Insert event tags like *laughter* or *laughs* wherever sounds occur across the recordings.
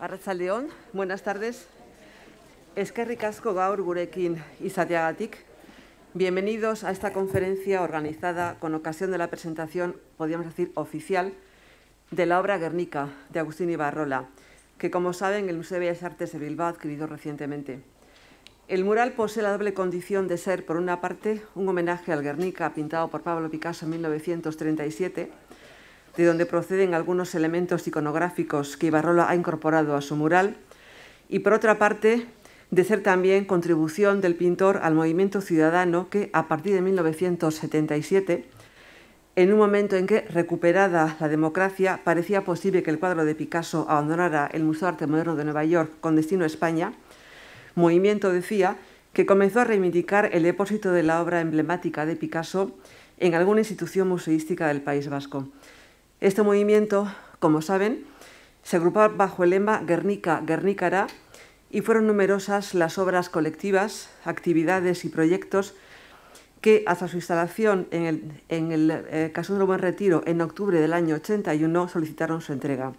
Arratsaldeon, buenas tardes. Eskerrik asko gaur gurekin izateagatik. Bienvenidos a esta conferencia organizada con ocasión de la presentación, podríamos decir, oficial de la obra Guernica de Agustín Ibarrola, que, como saben, el Museo de Bellas Artes de Bilbao ha adquirido recientemente. El mural posee la doble condición de ser, por una parte, un homenaje al Guernica pintado por Pablo Picasso en 1937, de donde proceden algunos elementos iconográficos que Ibarrola ha incorporado a su mural, y por otra parte, de ser también contribución del pintor al movimiento ciudadano que, a partir de 1977, en un momento en que, recuperada la democracia, parecía posible que el cuadro de Picasso abandonara el Museo de Arte Moderno de Nueva York con destino a España, movimiento, decía, que comenzó a reivindicar el depósito de la obra emblemática de Picasso en alguna institución museística del País Vasco. Este movimiento, como saben, se agrupó bajo el lema Guernica, Guernicara y fueron numerosas las obras colectivas, actividades y proyectos que hasta su instalación en el, en eh, Caso del Buen Retiro en octubre del año 81 solicitaron su entrega.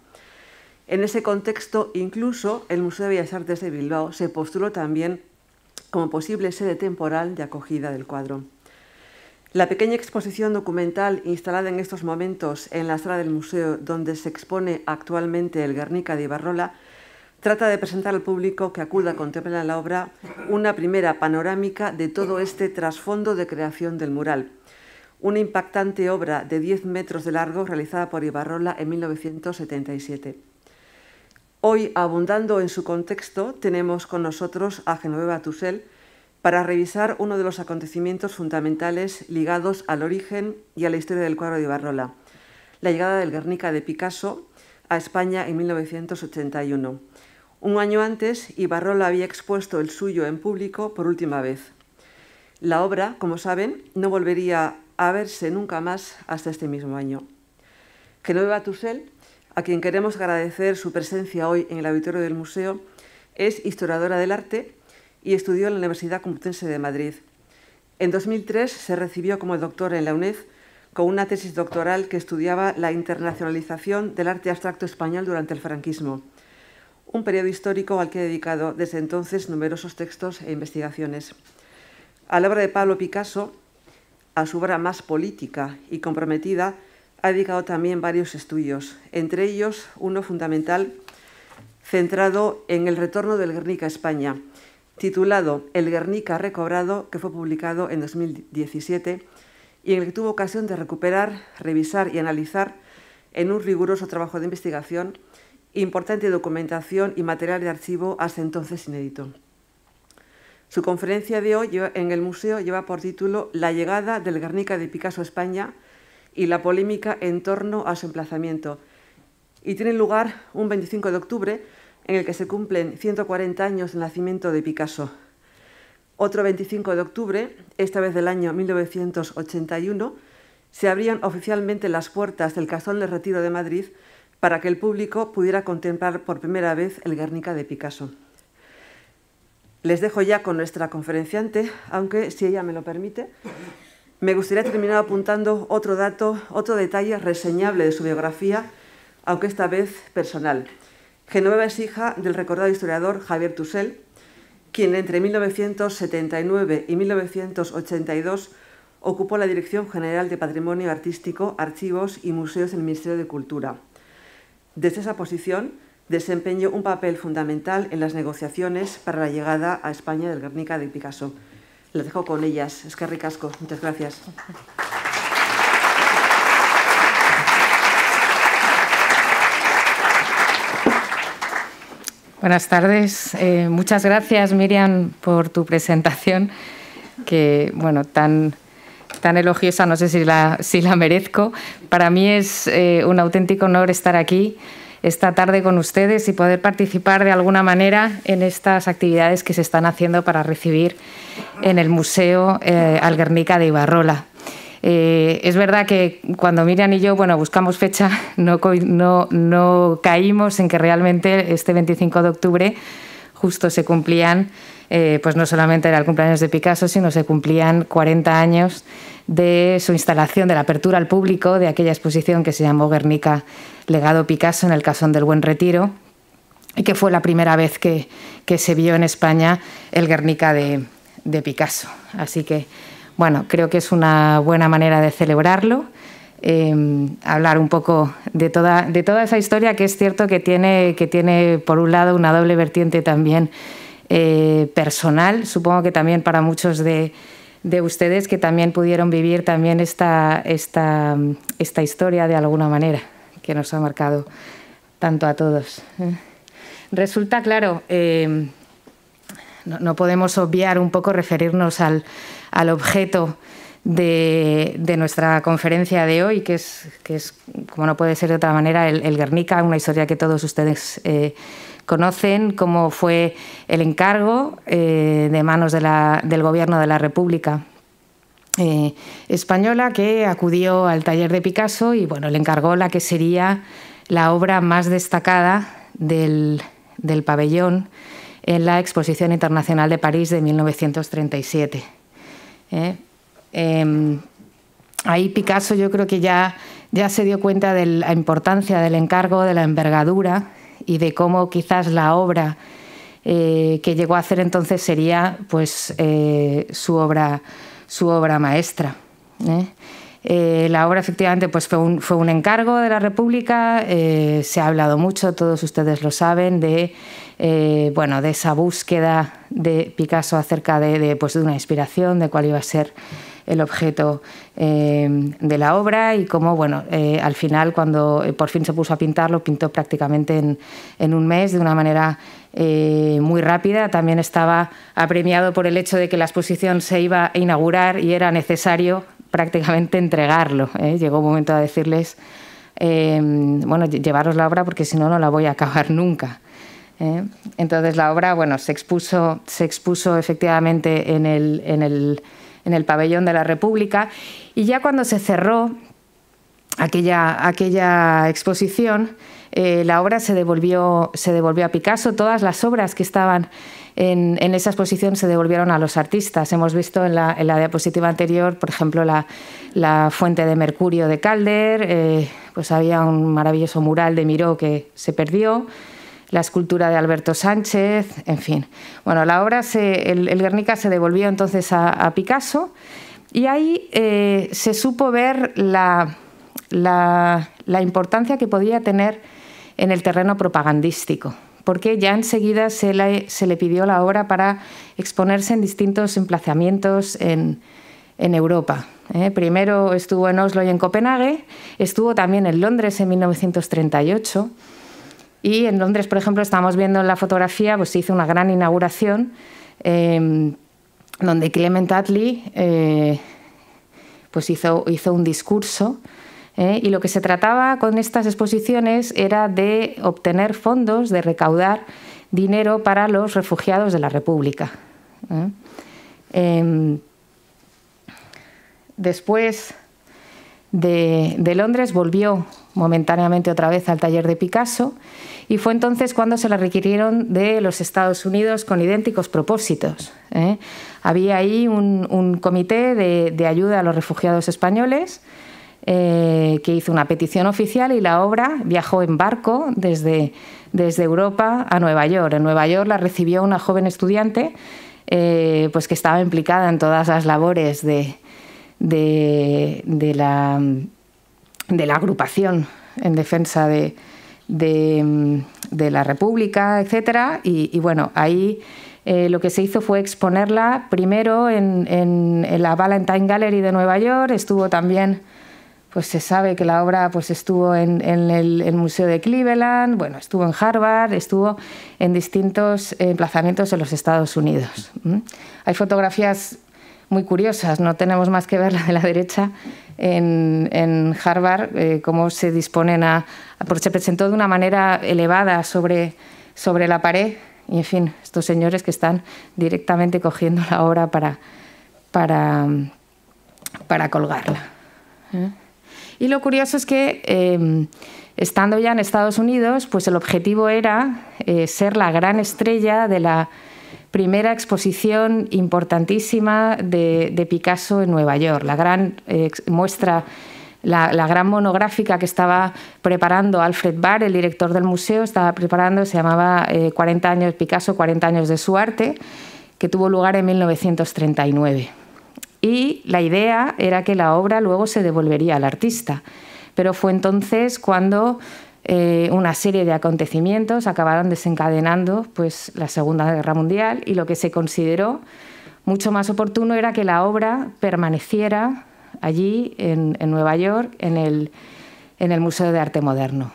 En ese contexto, incluso el Museo de Bellas Artes de Bilbao se postuló también como posible sede temporal de acogida del cuadro. La pequeña exposición documental instalada en estos momentos en la sala del museo donde se expone actualmente el Guernica de Ibarrola trata de presentar al público que acuda a contemplar la obra una primera panorámica de todo este trasfondo de creación del mural. Una impactante obra de 10 metros de largo realizada por Ibarrola en 1977. Hoy, abundando en su contexto, tenemos con nosotros a Genoveva Tussell, para revisar uno de los acontecimientos fundamentales ligados al origen y a la historia del cuadro de Ibarrola, la llegada del Guernica de Picasso a España en 1981. Un año antes, Ibarrola había expuesto el suyo en público por última vez. La obra, como saben, no volvería a verse nunca más hasta este mismo año. Genoveva Tussell, a quien queremos agradecer su presencia hoy en el auditorio del museo, es historiadora del arte y estudió en la Universidad Complutense de Madrid. En 2003 se recibió como doctor en la UNED con una tesis doctoral que estudiaba la internacionalización del arte abstracto español durante el franquismo, un periodo histórico al que ha dedicado desde entonces numerosos textos e investigaciones. A la obra de Pablo Picasso, a su obra más política y comprometida, ha dedicado también varios estudios, entre ellos uno fundamental centrado en el retorno del Guernica a España, titulado El Guernica recobrado, que fue publicado en 2017 y en el que tuvo ocasión de recuperar, revisar y analizar en un riguroso trabajo de investigación importante documentación y material de archivo hasta entonces inédito. Su conferencia de hoy en el museo lleva por título La llegada del Guernica de Picasso a España y la polémica en torno a su emplazamiento y tiene lugar un 25 de octubre en el que se cumplen 140 años del nacimiento de Picasso. Otro 25 de octubre, esta vez del año 1981, se abrían oficialmente las puertas del Casón de Retiro de Madrid para que el público pudiera contemplar por primera vez el Guernica de Picasso. Les dejo ya con nuestra conferenciante, aunque si ella me lo permite, me gustaría terminar apuntando otro dato, otro detalle reseñable de su biografía, aunque esta vez personal. Genoveva es hija del recordado historiador Javier Tussell, quien entre 1979 y 1982 ocupó la Dirección General de Patrimonio Artístico, Archivos y Museos del Ministerio de Cultura. Desde esa posición desempeñó un papel fundamental en las negociaciones para la llegada a España del Guernica de Picasso. Les dejo con ellas. Es que ricasco. Muchas gracias. Buenas tardes. Eh, muchas gracias, Miriam, por tu presentación, que, bueno, tan, tan elogiosa, no sé si la, si la merezco. Para mí es eh, un auténtico honor estar aquí esta tarde con ustedes y poder participar de alguna manera en estas actividades que se están haciendo para recibir en el Museo eh, de Ibarrola. Eh, es verdad que cuando Miriam y yo bueno, buscamos fecha, *laughs* no, no, caímos en que realmente este 25 de octubre justo se cumplían, eh, pues no solamente era el cumpleaños de Picasso, sino se cumplían 40 años de su instalación, de la apertura al público de aquella exposición que se llamó Guernica, legado Picasso en el Casón del Buen Retiro, y que fue la primera vez que, se vio en España el Guernica de, Picasso. Así que, bueno, creo que es una buena manera de celebrarlo. Em, hablar un poco de toda, esa historia que es cierto que tiene, por un lado, una doble vertiente también eh, personal, supongo que también para muchos de, ustedes que también pudieron vivir también esta, historia de alguna manera, que nos ha marcado tanto a todos. ¿eh? Resulta, claro, em, no, podemos obviar un poco referirnos al, al objeto de, nuestra conferencia de hoy, que es, que es, como no puede ser de otra manera, el, Guernica, una historia que todos ustedes eh, conocen, cómo fue el encargo eh, de manos del Gobierno de la República eh, Española, que acudió al taller de Picasso y bueno, le encargó la que sería la obra más destacada del, del pabellón en la Exposición Internacional de París de 1937. Em, ahí Picasso yo creo que ya, ya se dio cuenta de la importancia del encargo, de la envergadura y de cómo quizás la obra eh, que llegó a hacer entonces sería pues, eh, su, obra, su obra maestra. ¿eh? La obra efectivamente pues, fue, un, fue un encargo de la República, se ha hablado mucho, todos ustedes lo saben, de, bueno, de esa búsqueda de Picasso acerca de, pues, de una inspiración, de cuál iba a ser el objeto eh, de la obra y cómo, bueno, eh, al final, cuando eh, por fin se puso a pintarlo, pintó prácticamente en, un mes de una manera muy rápida. También estaba apremiado por el hecho de que la exposición se iba a inaugurar y era necesario prácticamente entregarlo. Llegó un momento a decirles, bueno, llevaros la obra porque si no, no la voy a acabar *laughs* nunca. Entonces la obra, bueno, se expuso, se expuso efectivamente en el, en el en el pabellón de la República. Y ya cuando se cerró aquella, aquella exposición, eh, la obra se devolvió, se devolvió a Picasso. Todas las obras que estaban en, esa exposición se devolvieron a los artistas. Hemos visto en la, diapositiva anterior, por ejemplo, la, fuente de mercurio de Calder, eh, pues había un maravilloso mural de Miró que se perdió la escultura de Alberto Sánchez, en fin. Bueno, la obra, el, Guernica se devolvió entonces a, Picasso y ahí eh, se supo ver la, importancia que podía tener en el terreno propagandístico, porque ya enseguida se le, pidió la obra para exponerse en distintos emplazamientos en, Europa. ¿eh? Primero estuvo en Oslo y en Copenhague, estuvo también en Londres en 1938 y en Londres, por ejemplo, estamos viendo en la fotografía, pues se hizo una gran inauguración em, donde Clement Attlee eh, pues hizo un discurso eh, y lo que se trataba con estas exposiciones era de obtener fondos, de recaudar dinero para los refugiados de la República. ¿eh? Em, después de, Londres volvió momentáneamente otra vez al taller de Picasso y fue entonces cuando se la requirieron de los Estados Unidos con idénticos propósitos. ¿eh? Había ahí un, comité de, ayuda a los refugiados españoles eh, que hizo una petición oficial y la obra viajó en barco desde, desde Europa a Nueva York. En Nueva York la recibió una joven estudiante eh, pues que estaba implicada en todas las labores de, de, la, de la agrupación en defensa de, de, la República, etc. Y, bueno, ahí eh, lo que se hizo fue exponerla primero en, en, la Valentine Gallery de Nueva York, estuvo también, pues se sabe que la obra pues estuvo en, el, Museo de Cleveland, bueno, estuvo en Harvard, estuvo en distintos emplazamientos en los Estados Unidos. Hay fotografías muy curiosas. No tenemos más que ver la de la derecha en, Harvard, eh, cómo se disponen a, porque se presentó de una manera elevada sobre, sobre la pared. Y en fin, estos señores que están directamente cogiendo la obra para, para, para colgarla. ¿eh? Y lo curioso es que em, estando ya en Estados Unidos, pues el objetivo era eh, ser la gran estrella de la primera exposición importantísima de, Picasso en Nueva York, la gran eh, muestra la, gran monográfica que estaba preparando Alfred Barr, el director del museo, estaba preparando, se llamaba 40 eh, años de Picasso, 40 años de su arte, que tuvo lugar en 1939. Y la idea era que la obra luego se devolvería al artista. Pero fue entonces cuando eh, una serie de acontecimientos acabaron desencadenando pues, la Segunda Guerra Mundial y lo que se consideró mucho más oportuno era que la obra permaneciera allí en, Nueva York, en el, Museo de Arte Moderno,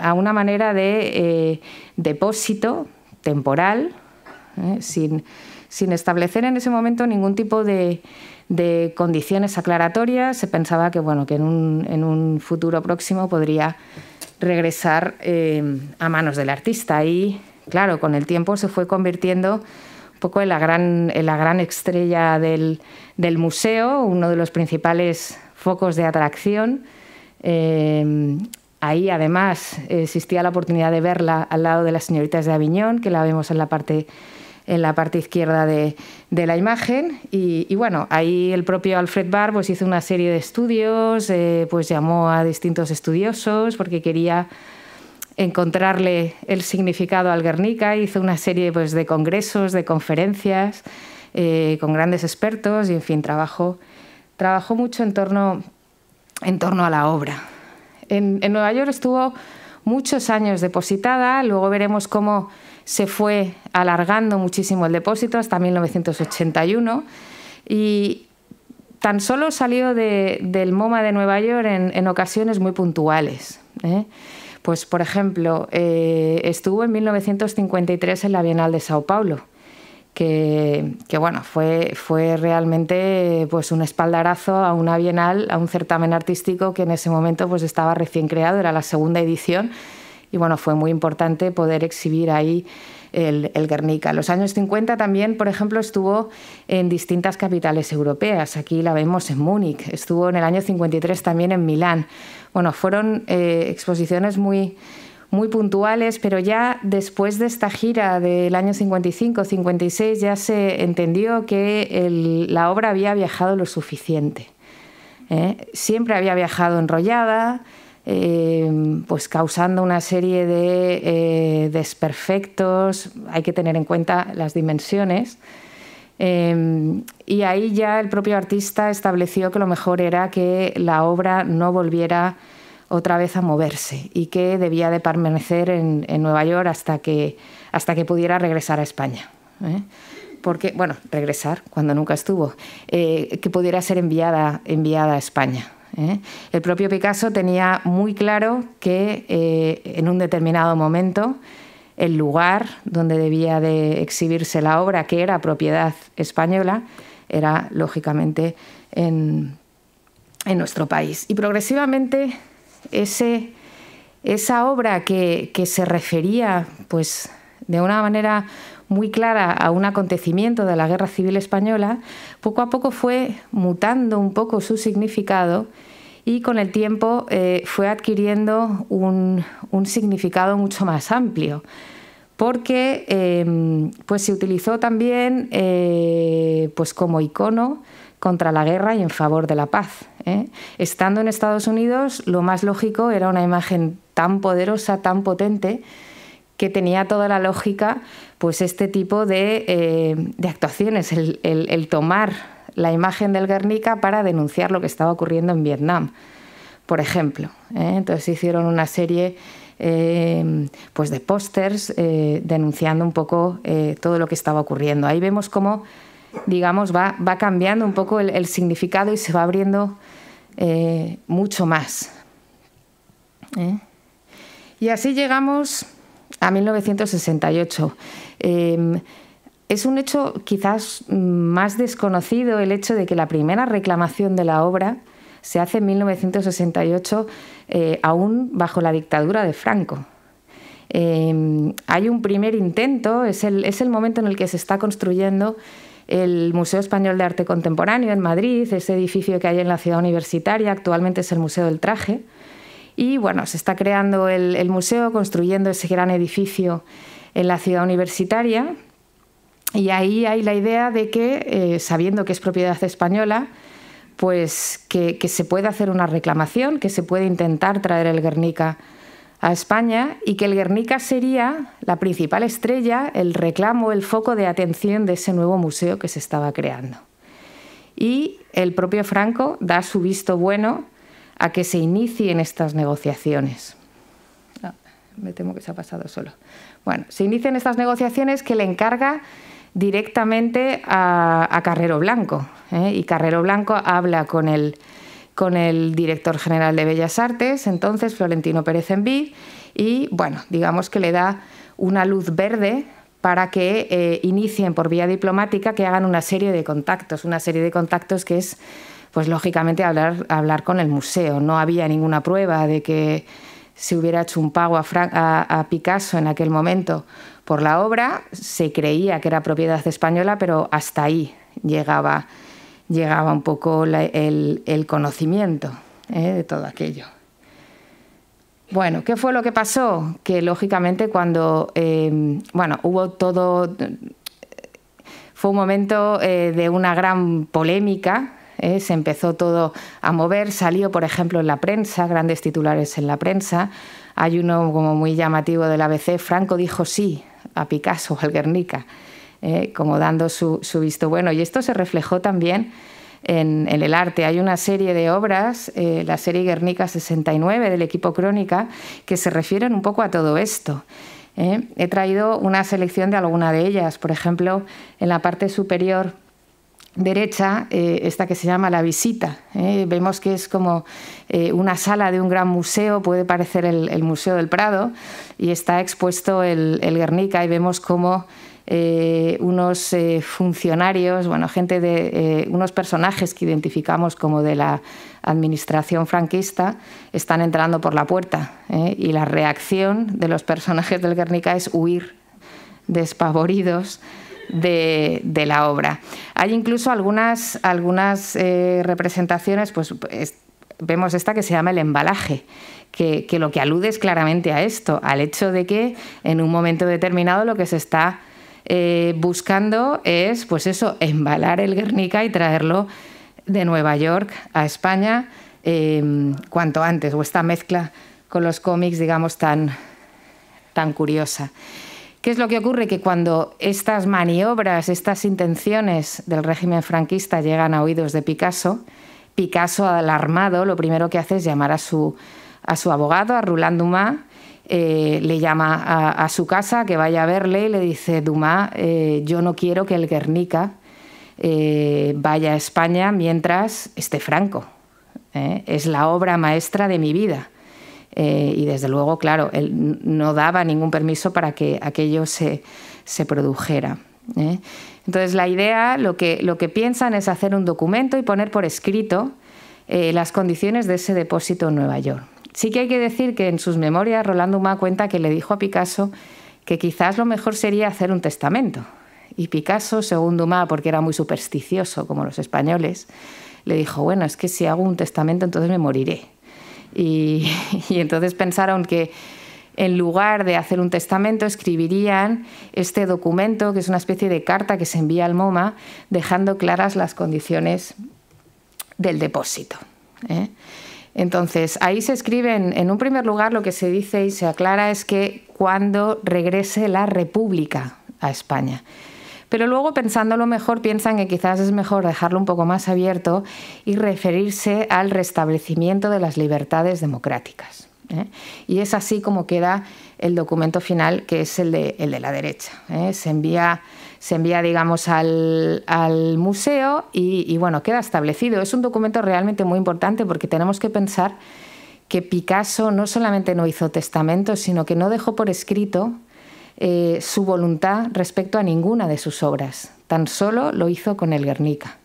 a una manera de eh, depósito temporal, eh, sin, establecer en ese momento ningún tipo de, condiciones aclaratorias. Se pensaba que, bueno, que en, un, futuro próximo podría regresar eh, a manos del artista. Y, claro, con el tiempo se fue convirtiendo un poco en la gran, la gran estrella del, museo, uno de los principales focos de atracción. Eh, ahí además existía la oportunidad de verla al lado de las señoritas de Aviñón, que la vemos en la parte, en la parte izquierda de, la imagen. Y, bueno, ahí el propio Alfred Barr pues, hizo una serie de estudios, eh, pues llamó a distintos estudiosos porque quería encontrarle el significado al Guernica, hizo una serie pues, de congresos, de conferencias eh, con grandes expertos y, en fin, trabajó, trabajó mucho en torno, en torno a la obra. En, Nueva York estuvo muchos años depositada, luego veremos cómo se fue alargando muchísimo el depósito hasta 1981 y tan solo salió del MoMA de Nueva York en, ocasiones muy puntuales. ¿eh? Pues, por ejemplo, eh, estuvo en 1953 en la Bienal de Sao Paulo, que, bueno, fue, fue realmente pues, un espaldarazo a una Bienal, a un certamen artístico que en ese momento pues, estaba recién creado, era la segunda edición, y bueno, fue muy importante poder exhibir ahí el, Guernica. En los años 50 también, por ejemplo, estuvo en distintas capitales europeas. Aquí la vemos en Múnich, estuvo en el año 53 también en Milán. Bueno, fueron eh, exposiciones muy, muy puntuales, pero ya después de esta gira del año 55-56 ya se entendió que la obra había viajado lo suficiente. ¿eh? Siempre había viajado enrollada, eh, pues causando una serie de eh, desperfectos, hay que tener en cuenta las dimensiones. Eh, y ahí ya el propio artista estableció que lo mejor era que la obra no volviera otra vez a moverse y que debía de permanecer en, Nueva York hasta que, hasta que pudiera regresar a España. Porque, bueno, regresar cuando nunca estuvo, que pudiera ser enviada, enviada a España. ¿Eh? El propio Picasso tenía muy claro que eh, en un determinado momento el lugar donde debía de exhibirse la obra, que era propiedad española, era lógicamente en, nuestro país. Y progresivamente esa obra que, que, se refería pues, de una manera muy clara a un acontecimiento de la Guerra Civil Española, poco a poco fue mutando un poco su significado y con el tiempo eh, fue adquiriendo un, significado mucho más amplio porque em, pues se utilizó también eh, pues como icono contra la guerra y en favor de la paz. ¿eh? Estando en Estados Unidos, lo más lógico era una imagen tan poderosa, tan potente, que tenía toda la lógica pues este tipo de, actuaciones, el tomar la imagen del Guernica para denunciar lo que estaba ocurriendo en Vietnam, por ejemplo. ¿eh? Entonces hicieron una serie eh, pues de pósters eh, denunciando un poco todo lo que estaba ocurriendo. Ahí vemos cómo, digamos, va, va cambiando un poco el, significado y se va abriendo mucho más. Y así llegamos a 1968. Es un hecho quizás más desconocido el hecho de que la primera reclamación de la obra se hace en 1968, eh, aún bajo la dictadura de Franco. Eh, hay un primer intento, es el, momento en el que se está construyendo el Museo Español de Arte Contemporáneo en Madrid, ese edificio que hay en la ciudad universitaria, actualmente es el Museo del Traje. Y bueno, se está creando el museo, construyendo ese gran edificio en la ciudad universitaria, y ahí hay la idea de que, eh, sabiendo que es propiedad española, pues que, se puede hacer una reclamación, que se puede intentar traer el Guernica a España y que el Guernica sería la principal estrella, el reclamo, el foco de atención de ese nuevo museo que se estaba creando. Y el propio Franco da su visto bueno a que se inicien estas negociaciones. Ah, me temo que se ha pasado solo. Bueno, se inician estas negociaciones que le encarga directamente a, Carrero Blanco. ¿eh? Y Carrero Blanco habla con el, con el director general de Bellas Artes, entonces Florentino Pérez Envid, y bueno, digamos que le da una luz verde para que eh, inicien por vía diplomática, que hagan una serie de contactos, una serie de contactos que es, pues lógicamente, hablar, hablar con el museo. No había ninguna prueba de que se hubiera hecho un pago a, Picasso en aquel momento por la obra, se creía que era propiedad española, pero hasta ahí llegaba, llegaba un poco el, conocimiento ¿eh? de todo aquello. Bueno, ¿qué fue lo que pasó? Que lógicamente cuando, eh, bueno, hubo todo, fue un momento eh, de una gran polémica, se empezó todo a mover, salió por ejemplo en la prensa, grandes titulares en la prensa, hay uno como muy llamativo del ABC, Franco dijo sí a Picasso al Guernica, eh, como dando su, visto bueno. Y esto se reflejó también en, el arte. Hay una serie de obras, eh, la serie Guernica 69 del equipo Crónica, que se refieren un poco a todo esto. Eh. He traído una selección de alguna de ellas. Por ejemplo, en la parte superior derecha, esta que se llama La Visita. Vemos que es como una sala de un gran museo, puede parecer el, Museo del Prado, y está expuesto el, el Guernica y vemos cómo eh, unos eh, funcionarios, bueno, gente de eh, unos personajes que identificamos como de la administración franquista están entrando por la puerta y la reacción de los personajes del Guernica es huir despavoridos de, la obra. Hay incluso algunas, algunas representaciones, pues vemos esta que se llama el embalaje. Que, que, lo que alude es claramente a esto, al hecho de que en un momento determinado lo que se está eh, buscando es, pues eso, embalar el Guernica y traerlo de Nueva York a España eh, cuanto antes, o esta mezcla con los cómics, digamos, tan, tan curiosa. ¿Qué es lo que ocurre? Que cuando estas maniobras, estas intenciones del régimen franquista llegan a oídos de Picasso, Picasso alarmado lo primero que hace es llamar a su, a su abogado, a Roland Dumas, eh, le llama a, su casa que vaya a verle y le dice, Dumas, eh, yo no quiero que el Guernica eh, vaya a España mientras esté Franco. Es la obra maestra de mi vida. Y desde luego, claro, él no daba ningún permiso para que aquello se, produjera. Entonces, la idea, lo que, piensan es hacer un documento y poner por escrito las condiciones de ese depósito en Nueva York. Sí que hay que decir que en sus memorias Rolando Humá cuenta que le dijo a Picasso que quizás lo mejor sería hacer un testamento. Y Picasso, según Dumas, porque era muy supersticioso como los españoles, le dijo, bueno, es que si hago un testamento entonces me moriré. *laughs* Y, entonces pensaron que en lugar de hacer un testamento, escribirían este documento, que es una especie de carta que se envía al MoMA, dejando claras las condiciones del depósito. ¿eh? Entonces, ahí se escribe, en, un primer lugar, lo que se dice y se aclara es que cuando regrese la República a España. Pero luego, pensándolo mejor, piensan que quizás es mejor dejarlo un poco más abierto y referirse al restablecimiento de las libertades democráticas. ¿eh? Y es así como queda el documento final, que es el de, la derecha. ¿eh? Se envía se envía, digamos, al, museo y, bueno, queda establecido. Es un documento realmente muy importante porque tenemos que pensar que Picasso no solamente no hizo testamento, sino que no dejó por escrito eh, su voluntad respecto a ninguna de sus obras. Tan solo lo hizo con el Guernica.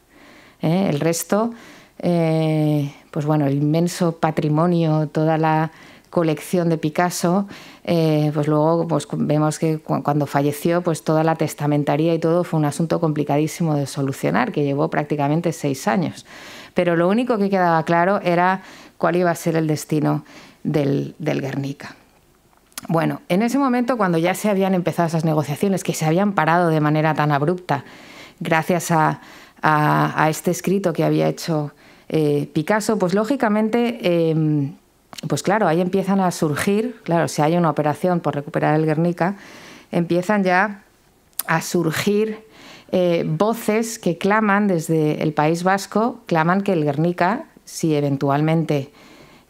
¿eh? El resto, eh, pues bueno, el inmenso patrimonio, toda la colección de Picasso, pues luego pues vemos que cuando falleció, pues toda la testamentaría y todo fue un asunto complicadísimo de solucionar, que llevó prácticamente seis años. Pero lo único que quedaba claro era cuál iba a ser el destino del, Guernica. Bueno, en ese momento, cuando ya se habían empezado esas negociaciones, que se habían parado de manera tan abrupta, gracias a, este escrito que había hecho Picasso, pues lógicamente, em, pues claro, ahí empiezan a surgir, claro, si hay una operación por recuperar el Guernica, empiezan ya a surgir voces que claman desde el País Vasco, claman que el Guernica, si eventualmente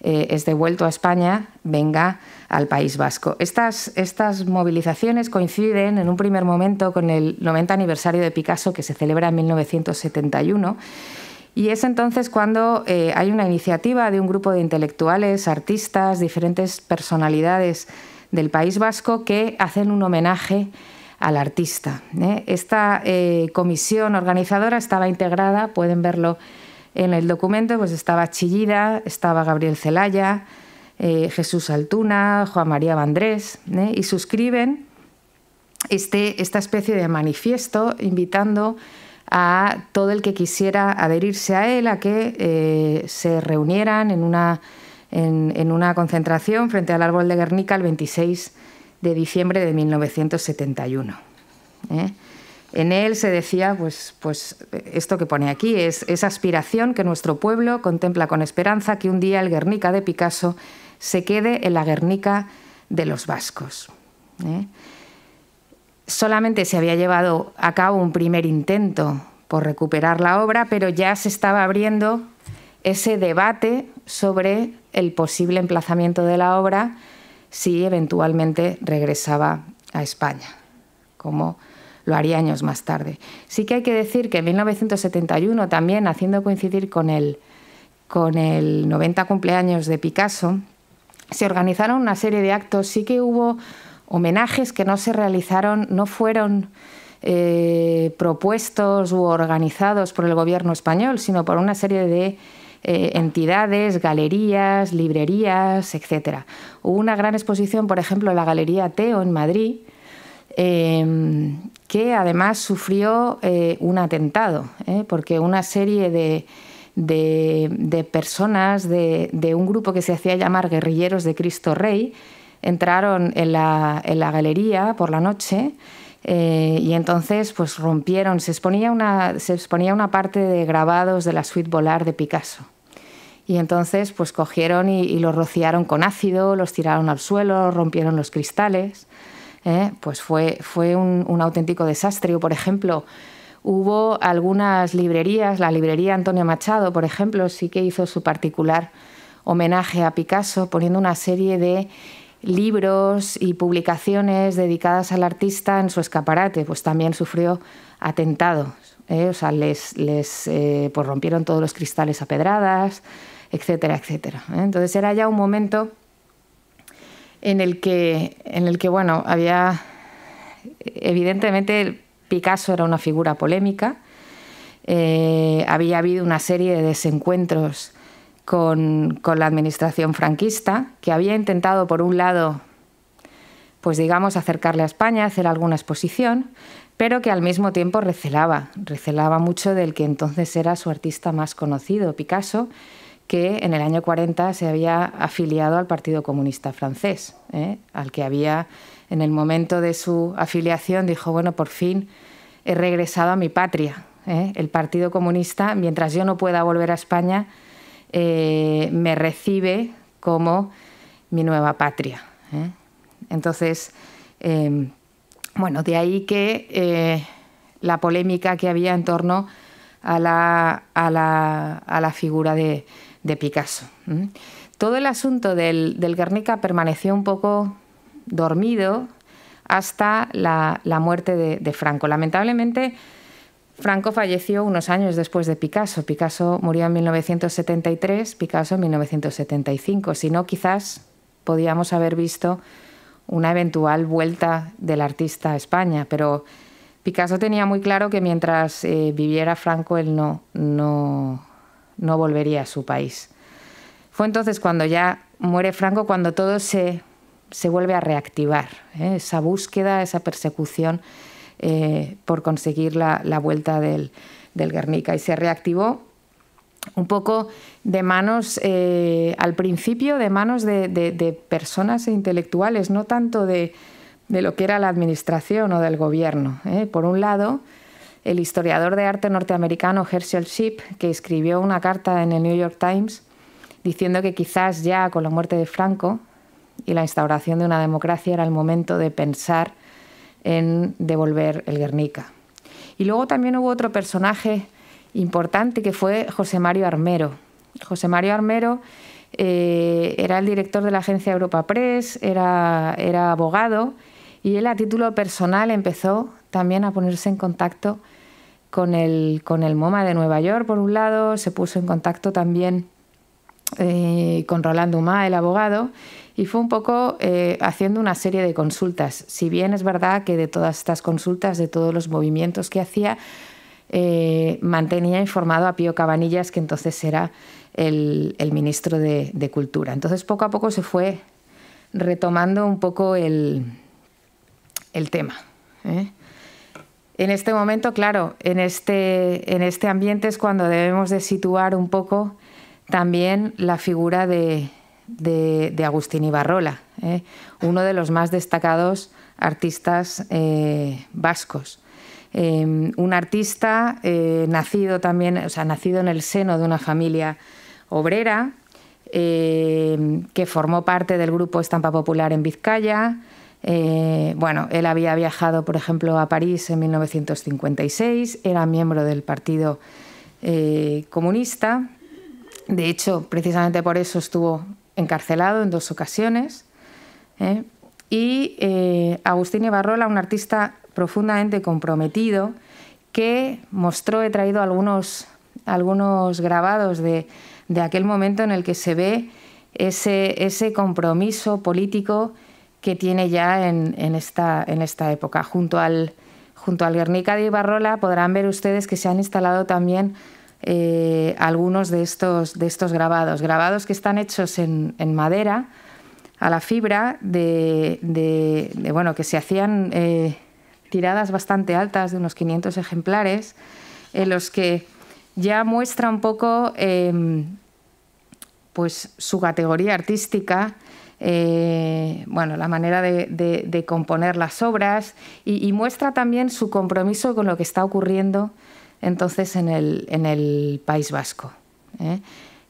es devuelto a España, venga al País Vasco. Estas, estas movilizaciones coinciden en un primer momento con el 90 aniversario de Picasso que se celebra en 1971. Y es entonces cuando eh, hay una iniciativa de un grupo de intelectuales, artistas, diferentes personalidades del País Vasco que hacen un homenaje al artista. ¿eh? Esta eh, comisión organizadora estaba integrada, pueden verlo en el documento, pues estaba Chillida, estaba Gabriel Celaya, eh, Jesús Altuna, Juan María Vandrés, ¿eh? y suscriben este, esta especie de manifiesto invitando a todo el que quisiera adherirse a él a que eh, se reunieran en una, en, una concentración frente al árbol de Guernica el 26 de diciembre de 1971. En él se decía, pues, pues esto que pone aquí, es esa aspiración que nuestro pueblo contempla con esperanza que un día el Guernica de Picasso se quede en la Guernica de los vascos. ¿eh? Solamente se había llevado a cabo un primer intento por recuperar la obra, pero ya se estaba abriendo ese debate sobre el posible emplazamiento de la obra si eventualmente regresaba a España, como lo haría años más tarde. Sí que hay que decir que en 1971, también haciendo coincidir con el, con el 90 cumpleaños de Picasso, se organizaron una serie de actos, sí que hubo homenajes que no se realizaron, no fueron eh, propuestos u organizados por el gobierno español, sino por una serie de eh, entidades, galerías, librerías, etc. Hubo una gran exposición, por ejemplo, en la Galería Teo en Madrid, eh, que además sufrió un atentado, porque una serie de de, personas de, un grupo que se hacía llamar Guerrilleros de Cristo Rey. Entraron en la, galería por la noche eh, y entonces pues rompieron, se exponía, una, se exponía una parte de grabados de la suite Volar de Picasso. Y entonces pues cogieron y, los rociaron con ácido, los tiraron al suelo, rompieron los cristales. ¿Eh? Pues fue, fue un, auténtico desastre. Por ejemplo, Hubo algunas librerías, la librería Antonio Machado, por ejemplo, sí que hizo su particular homenaje a Picasso, poniendo una serie de libros y publicaciones dedicadas al artista en su escaparate, pues también sufrió atentados. ¿eh? O sea, les, les eh, pues rompieron todos los cristales a pedradas, etcétera, etcétera. Entonces era ya un momento en el que, en el que bueno, había evidentemente Picasso era una figura polémica. Eh, había habido una serie de desencuentros con, la administración franquista, que había intentado, por un lado, pues digamos, acercarle a España, hacer alguna exposición, pero que al mismo tiempo recelaba, recelaba mucho del que entonces era su artista más conocido, Picasso, que en el año 40 se había afiliado al Partido Comunista francés, ¿eh? al que había, en el momento de su afiliación, dijo, bueno, por fin he regresado a mi patria. ¿eh? El Partido Comunista, mientras yo no pueda volver a España, eh, me recibe como mi nueva patria. Entonces, em, bueno, de ahí que la polémica que había en torno a la, a la, figura de, Picasso. Todo el asunto del, del Guernica permaneció un poco dormido hasta la, muerte de, Franco. Lamentablemente, Franco falleció unos años después de Picasso. Picasso murió en 1973, Picasso en 1975. Si no, quizás podíamos haber visto una eventual vuelta del artista a España, pero Picasso tenía muy claro que mientras eh, viviera Franco él no, no, no volvería a su país. Fue entonces cuando ya muere Franco, cuando todo se se vuelve a reactivar ¿eh? esa búsqueda, esa persecución eh, por conseguir la, vuelta del, Guernica. Y se reactivó un poco de manos, eh, al principio, de manos de, personas e intelectuales, no tanto de, lo que era la administración o del gobierno. Por un lado, el historiador de arte norteamericano Herschel Sheep, que escribió una carta en el New York Times diciendo que quizás ya con la muerte de Franco y la instauración de una democracia era el momento de pensar en devolver el Guernica. Y luego también hubo otro personaje importante que fue José Mario Armero. José Mario Armero eh, era el director de la agencia Europa Press, era, era abogado y él a título personal empezó también a ponerse en contacto con el, con el MoMA de Nueva York, por un lado, se puso en contacto también eh, con Roland Dumas, el abogado, y fue un poco eh, haciendo una serie de consultas. Si bien es verdad que de todas estas consultas, de todos los movimientos que hacía, eh, mantenía informado a Pío Cabanillas, que entonces era el, ministro de, Cultura. Entonces poco a poco se fue retomando un poco el, el tema. En este momento, claro, en este, en este ambiente es cuando debemos de situar un poco también la figura de, Agustín Ibarrola, ¿eh? uno de los más destacados artistas eh, vascos. Em, un artista eh, nacido también, o sea, nacido en el seno de una familia obrera, que formó parte del grupo Estampa Popular en Vizcaya, eh, bueno, él había viajado, por ejemplo, a París en 1956, era miembro del Partido eh, Comunista. De hecho, precisamente por eso estuvo encarcelado en dos ocasiones. ¿eh? Y Agustín Ibarrola, un artista profundamente comprometido, que mostró, he traído algunos, algunos grabados de, aquel momento en el que se ve ese, ese compromiso político que tiene ya en, esta, época. Junto al, Guernica de Ibarrola podrán ver ustedes que se han instalado también eh, algunos de estos, de estos grabados, grabados que están hechos en, madera, a la fibra, de, bueno, que se hacían eh, tiradas bastante altas, de unos 500 ejemplares, en los que ya muestra un poco em, pues, su categoría artística eh, bueno, la manera de, componer las obras y, muestra también su compromiso con lo que está ocurriendo entonces en el, País Vasco. ¿eh?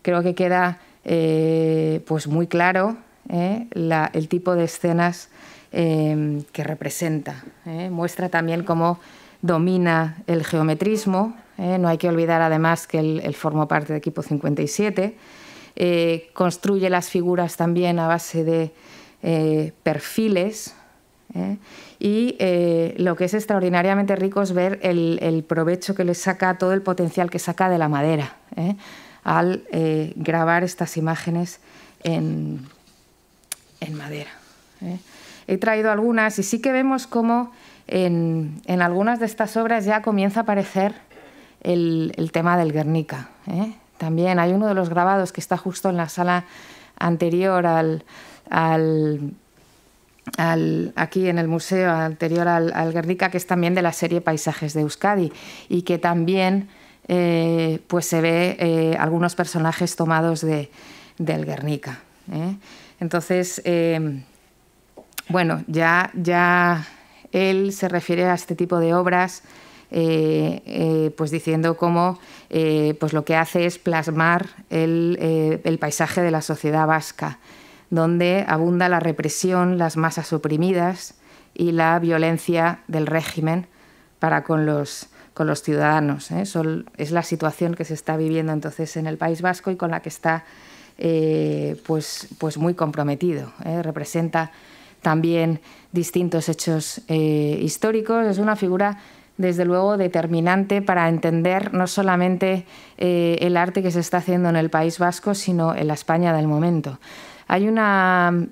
Creo que queda eh, pues muy claro el tipo de escenas que representa. Muestra también cómo domina el geometrismo. No hay que olvidar además que él formó parte del equipo 57 eh, construye las figuras también a base de eh, perfiles. ¿eh? Y lo que es extraordinariamente rico es ver el, provecho que le saca, todo el potencial que saca de la madera al grabar estas imágenes en, madera. He traído algunas y sí que vemos cómo en, algunas de estas obras ya comienza a aparecer el, el tema del Guernica. También hay uno de los grabados que está justo en la sala anterior al, aquí en el museo anterior al, Guernica, que es también de la serie Paisajes de Euskadi y que también eh, pues se ve eh, algunos personajes tomados de, del Guernica. ¿eh? Entonces, bueno, ya, ya él se refiere a este tipo de obras pues diciendo cómo eh, pues lo que hace es plasmar el, paisaje de la sociedad vasca, donde abunda la represión, las masas oprimidas y la violencia del régimen para con los, con los ciudadanos. es la situación que se está viviendo entonces en el País Vasco y con la que está pues, pues muy comprometido. Representa también distintos hechos históricos. Es una figura desde luego determinante para entender no solamente eh, el arte que se está haciendo en el País Vasco, sino en la España del momento. Hay, una,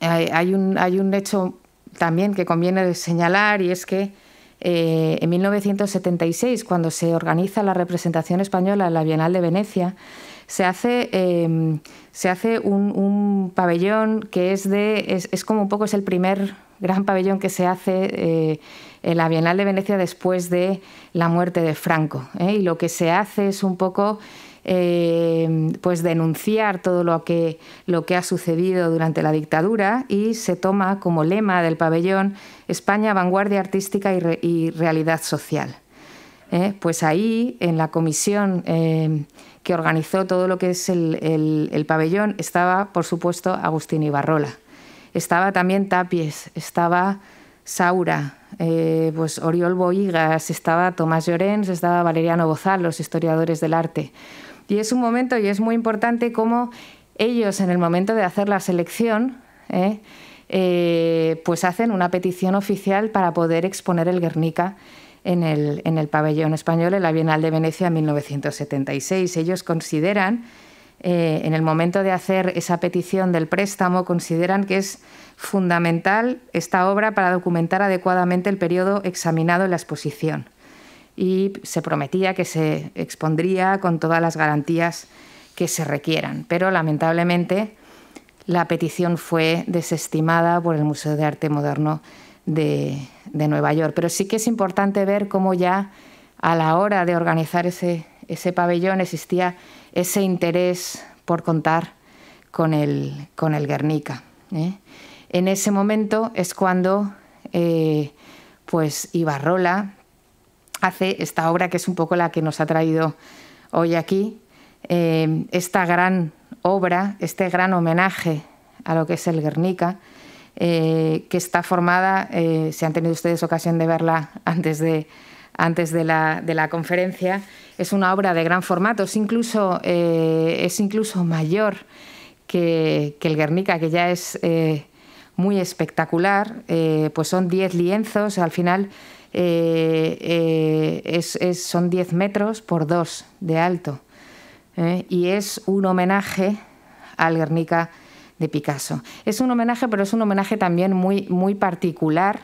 hay, un, hay un hecho también que conviene señalar y es que eh, en 1976, cuando se organiza la representación española en la Bienal de Venecia, se hace, em, se hace un, pabellón que es, de, es, es, como un poco es el primer gran pabellón que se hace eh, la Bienal de Venecia después de la muerte de Franco. ¿eh? Y lo que se hace es un poco eh, pues denunciar todo lo que, lo que ha sucedido durante la dictadura y se toma como lema del pabellón España, vanguardia artística y, realidad social. ¿eh? Pues ahí, en la comisión que organizó todo lo que es el, pabellón, estaba, por supuesto, Agustín Ibarrola. Estaba también Tapies, estaba Saura, pues Oriol Boigas, estaba Tomás Llorens, estaba Valeriano Bozal, los historiadores del arte. Y es un momento y es muy importante cómo ellos en el momento de hacer la selección, ¿eh? Eh, pues hacen una petición oficial para poder exponer el Guernica en el, en el pabellón español en la Bienal de Venecia en 1976. Ellos consideran, eh, en el momento de hacer esa petición del préstamo, consideran que es fundamental esta obra para documentar adecuadamente el periodo examinado en la exposición y se prometía que se expondría con todas las garantías que se requieran. Pero lamentablemente la petición fue desestimada por el Museo de Arte Moderno de, Nueva York. Pero sí que es importante ver cómo ya a la hora de organizar ese, ese pabellón existía ese interés por contar con el, con el Guernica. ¿eh? En ese momento es cuando eh, pues Ibarrola hace esta obra que es un poco la que nos ha traído hoy aquí, eh, esta gran obra, este gran homenaje a lo que es el Guernica, que está formada, si han tenido ustedes ocasión de verla antes de, antes de, la, conferencia, es una obra de gran formato, es incluso, es incluso mayor que, que, el Guernica, que ya es muy espectacular, pues son 10 lienzos, al final eh, eh, son 10 metros por 2 de alto ¿eh? y es un homenaje al Guernica de Picasso. Es un homenaje, pero es un homenaje también muy, muy particular,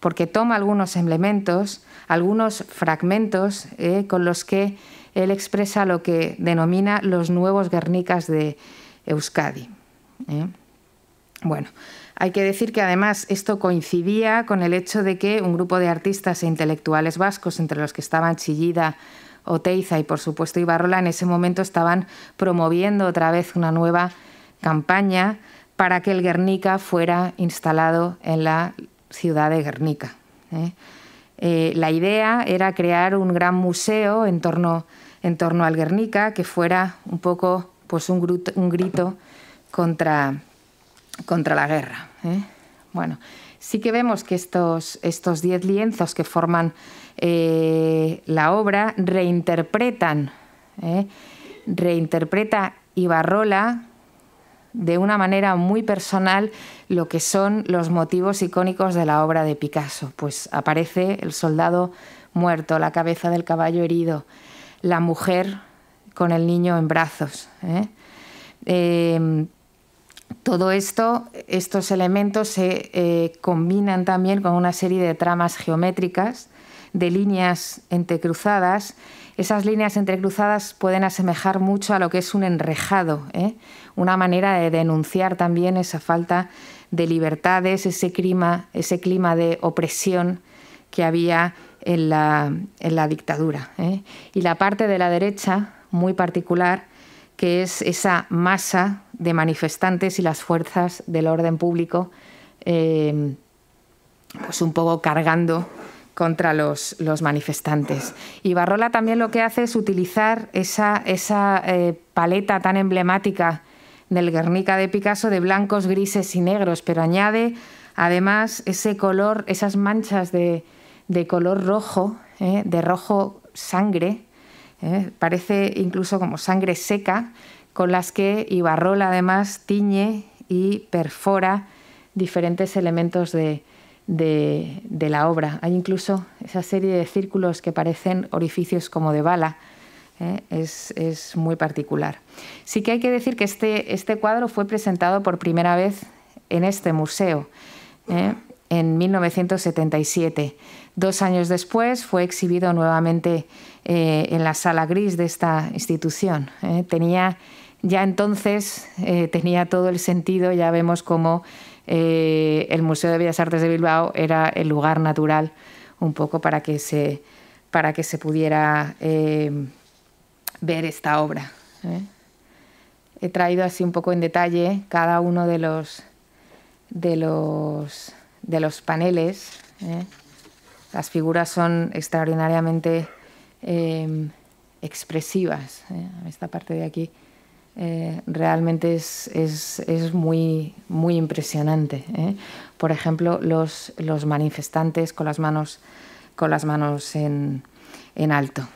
porque toma algunos elementos, algunos fragmentos con los que él expresa lo que denomina los nuevos Guernicas de Euskadi. Bueno, hay que decir que además esto coincidía con el hecho de que un grupo de artistas e intelectuales vascos, entre los que estaban Chillida, Oteiza y por supuesto Ibarrola, en ese momento estaban promoviendo otra vez una nueva campaña para que el Guernica fuera instalado en la ciudad de Guernica. ¿eh? Eh, la idea era crear un gran museo en torno, en torno al Guernica que fuera un poco pues un, grito contra, contra la guerra. ¿eh? Bueno, sí que vemos que estos, estos diez lienzos que forman eh, la obra reinterpretan, reinterpreta Ibarrola de una manera muy personal lo que son los motivos icónicos de la obra de Picasso. Pues aparece el soldado muerto, la cabeza del caballo herido, la mujer con el niño en brazos. Todo esto, estos elementos se eh, combinan también con una serie de tramas geométricas, de líneas entrecruzadas. Esas líneas entrecruzadas pueden asemejar mucho a lo que es un enrejado, ¿eh? una manera de denunciar también esa falta de libertades, ese clima, ese clima de opresión que había en la, dictadura. ¿eh? Y la parte de la derecha, muy particular, que es esa masa de manifestantes y las fuerzas del orden público, eh, pues un poco cargando contra los, manifestantes. Y Barrola también lo que hace es utilizar esa, esa eh, paleta tan emblemática del Guernica de Picasso de blancos, grises y negros, pero añade además ese color, esas manchas de, color rojo, eh, de rojo sangre, ¿eh? parece incluso como sangre seca, con las que Ibarrola además tiñe y perfora diferentes elementos de, la obra. Hay incluso esa serie de círculos que parecen orificios como de bala. ¿eh? Es, muy particular. Sí que hay que decir que este, este, cuadro fue presentado por primera vez en este museo. ¿eh? en 1977. Dos años después fue exhibido nuevamente eh, en la sala gris de esta institución. Tenía ya entonces tenía todo el sentido, ya vemos cómo el Museo de Bellas Artes de Bilbao era el lugar natural un poco para que se, para que se pudiera ver esta obra. ¿eh? He traído así un poco en detalle cada uno de los, de los, de los paneles. ¿eh? Las figuras son extraordinariamente expresivas. ¿eh? Esta parte de aquí realmente es, es, muy, muy impresionante. Por ejemplo, los, los manifestantes con las manos, con las manos en, en alto.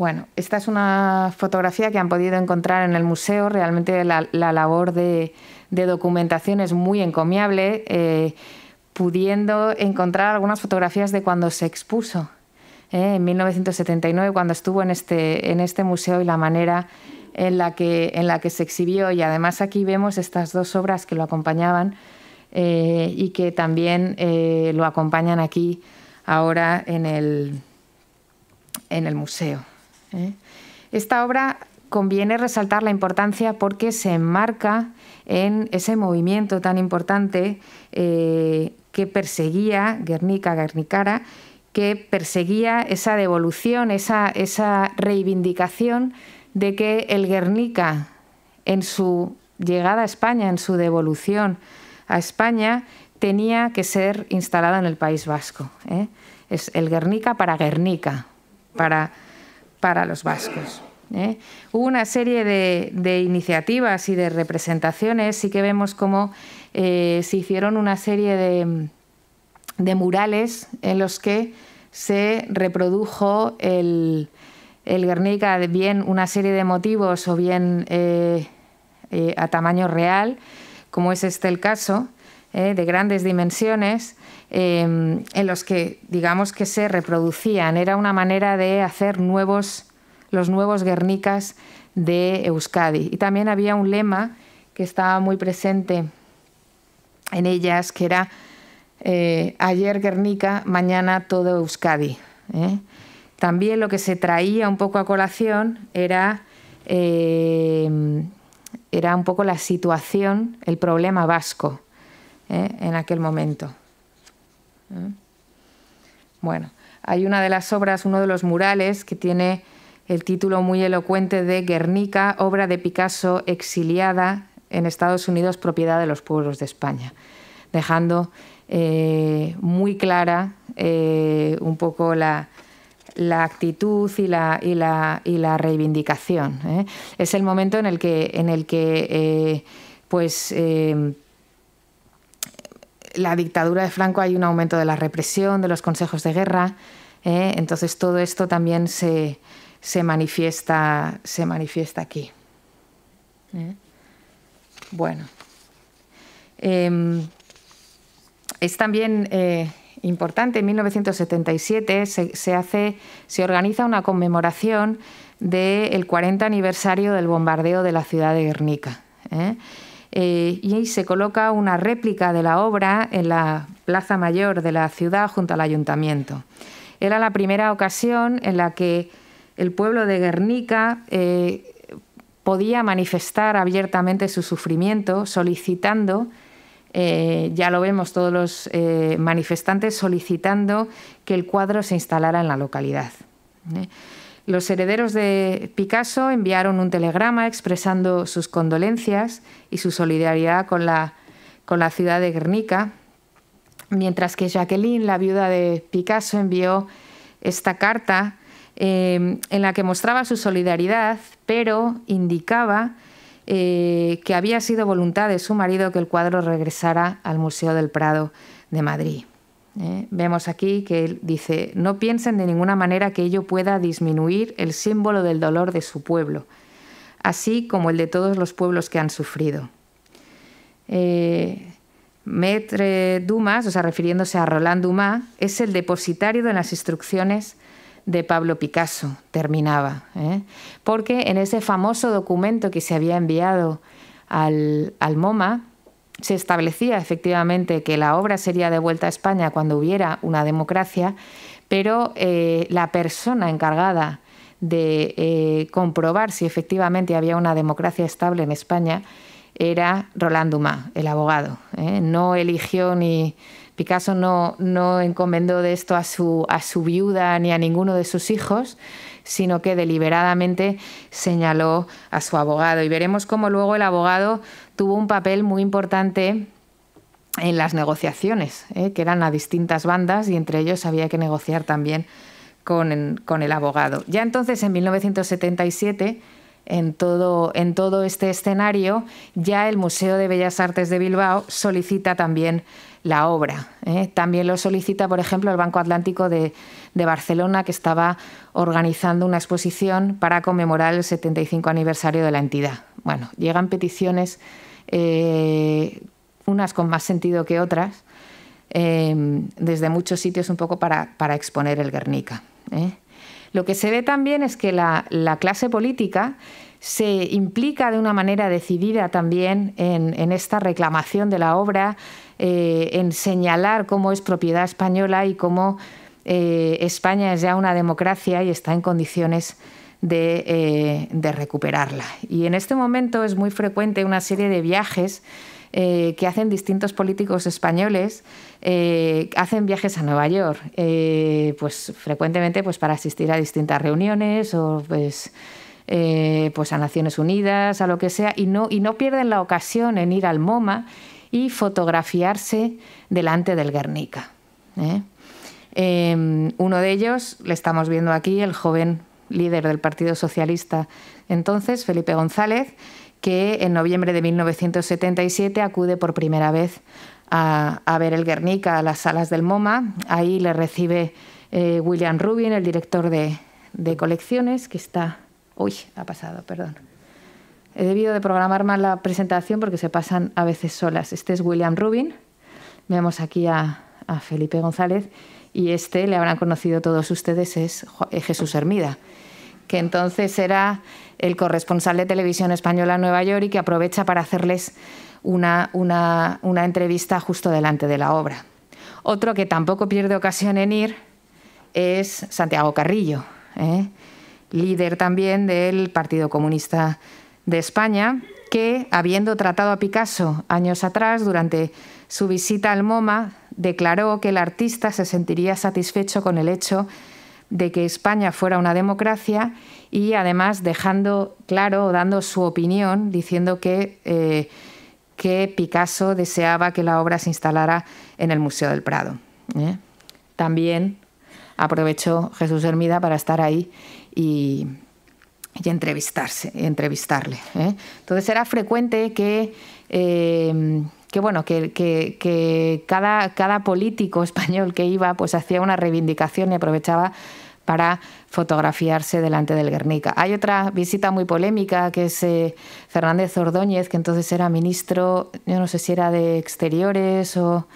Bueno, esta es una fotografía que han podido encontrar en el museo. Realmente la, labor de, documentación es muy encomiable, eh, pudiendo encontrar algunas fotografías de cuando se expuso, eh, en 1979, cuando estuvo en este, en este museo y la manera en la, que, en la que se exhibió. Y además aquí vemos estas dos obras que lo acompañaban eh, y que también lo acompañan aquí ahora en el, en el museo. ¿eh? Esta obra conviene resaltar la importancia porque se enmarca en ese movimiento tan importante eh, que perseguía Guernica Guernicara, que perseguía esa devolución, esa, esa reivindicación de que el Guernica, en su llegada a España, en su devolución a España, tenía que ser instalada en el País Vasco. ¿eh? Es el Guernica para Guernica, para para los vascos. ¿eh? Hubo una serie de, iniciativas y de representaciones, sí que vemos cómo eh, se hicieron una serie de, murales en los que se reprodujo el, el Guernica, bien una serie de motivos o bien eh, a tamaño real, como es este el caso, de grandes dimensiones, Em, en los que, digamos, que se reproducían. Era una manera de hacer nuevos, los nuevos Guernicas de Euskadi. Y también había un lema que estaba muy presente en ellas, que era eh, ayer Guernica, mañana todo Euskadi. ¿eh? También lo que se traía un poco a colación era, em, era un poco la situación, el problema vasco ¿eh? en aquel momento. ¿eh? Bueno, hay una de las obras, uno de los murales, que tiene el título muy elocuente de Guernica, obra de Picasso exiliada en Estados Unidos, propiedad de los pueblos de España, dejando eh, muy clara eh, un poco la, actitud y la, y la, reivindicación. Es el momento en el que, en el que pues, la dictadura de Franco hay un aumento de la represión, de los consejos de guerra, ¿eh? entonces todo esto también se, manifiesta, se manifiesta aquí. ¿eh? Bueno, em, es también eh, importante, en 1977 se, hace, se organiza una conmemoración del 40 aniversario del bombardeo de la ciudad de Guernica. Eh, y se coloca una réplica de la obra en la Plaza Mayor de la ciudad junto al ayuntamiento. Era la primera ocasión en la que el pueblo de Guernica eh, podía manifestar abiertamente su sufrimiento solicitando, eh, ya lo vemos todos los manifestantes solicitando que el cuadro se instalara en la localidad. Los herederos de Picasso enviaron un telegrama expresando sus condolencias y su solidaridad con la, con la ciudad de Guernica, mientras que Jacqueline, la viuda de Picasso, envió esta carta eh, en la que mostraba su solidaridad, pero indicaba eh, que había sido voluntad de su marido que el cuadro regresara al Museo del Prado de Madrid. ¿eh? Vemos aquí que él dice, no piensen de ninguna manera que ello pueda disminuir el símbolo del dolor de su pueblo, así como el de todos los pueblos que han sufrido. Eh, Maître Dumas, o sea, refiriéndose a Roland Dumas, es el depositario de las instrucciones de Pablo Picasso, terminaba, ¿eh? porque en ese famoso documento que se había enviado al, al MoMA, se establecía efectivamente que la obra sería devuelta a España cuando hubiera una democracia, pero eh, la persona encargada de eh, comprobar si efectivamente había una democracia estable en España era Roland Dumas, el abogado. No eligió ni Picasso no, encomendó de esto a su, a su viuda ni a ninguno de sus hijos, sino que deliberadamente señaló a su abogado. Y veremos cómo luego el abogado tuvo un papel muy importante en las negociaciones, ¿eh? que eran a distintas bandas y entre ellos había que negociar también con, con el abogado. Ya entonces, en 1977, en todo, este escenario, ya el Museo de Bellas Artes de Bilbao solicita también la obra. ¿eh? También lo solicita, por ejemplo, el Banco Atlántico de, Barcelona, que estaba organizando una exposición para conmemorar el 75 aniversario de la entidad. Bueno, llegan peticiones, eh, unas con más sentido que otras, eh, desde muchos sitios un poco para, exponer el Guernica. Lo que se ve también es que la, clase política se implica de una manera decidida también en esta reclamación de la obra, eh, en señalar cómo es propiedad española y cómo eh, España es ya una democracia y está en condiciones de, eh, recuperarla. Y en este momento es muy frecuente una serie de viajes que hacen distintos políticos españoles, hacen viajes a Nueva York, pues frecuentemente pues para asistir a distintas reuniones o pues, pues a Naciones Unidas, a lo que sea, y no, y no pierden la ocasión en ir al MoMA y fotografiarse delante del Guernica. ¿eh? Em, uno de ellos, le estamos viendo aquí, el joven líder del Partido Socialista entonces, Felipe González, que en noviembre de 1977 acude por primera vez a, ver el Guernica a las salas del MoMA. Ahí le recibe eh, William Rubin, el director de, colecciones, que está... Uy, ha pasado, perdón. He debido de programar mal la presentación porque se pasan a veces solas. Este es William Rubin. Vemos aquí a, Felipe González y este, le habrán conocido todos ustedes, es eh, Jesús Hermida, que entonces era el corresponsal de televisión española en Nueva York y que aprovecha para hacerles una, una, entrevista justo delante de la obra. Otro que tampoco pierde ocasión en ir es Santiago Carrillo, ¿eh? líder también del Partido Comunista de España, que, habiendo tratado a Picasso años atrás, durante su visita al MoMA, declaró que el artista se sentiría satisfecho con el hecho de que España fuera una democracia y además dejando claro o dando su opinión diciendo que, eh, que Picasso deseaba que la obra se instalara en el Museo del Prado. ¿eh? También aprovechó Jesús Hermida para estar ahí y, entrevistarse, entrevistarle. ¿eh? Entonces era frecuente que, eh, bueno, que, cada, cada, político español que iba pues hacía una reivindicación y aprovechaba para fotografiarse delante del Guernica. Hay otra visita muy polémica que es eh, Fernández Ordóñez, que entonces era ministro, yo no sé si era de Exteriores o...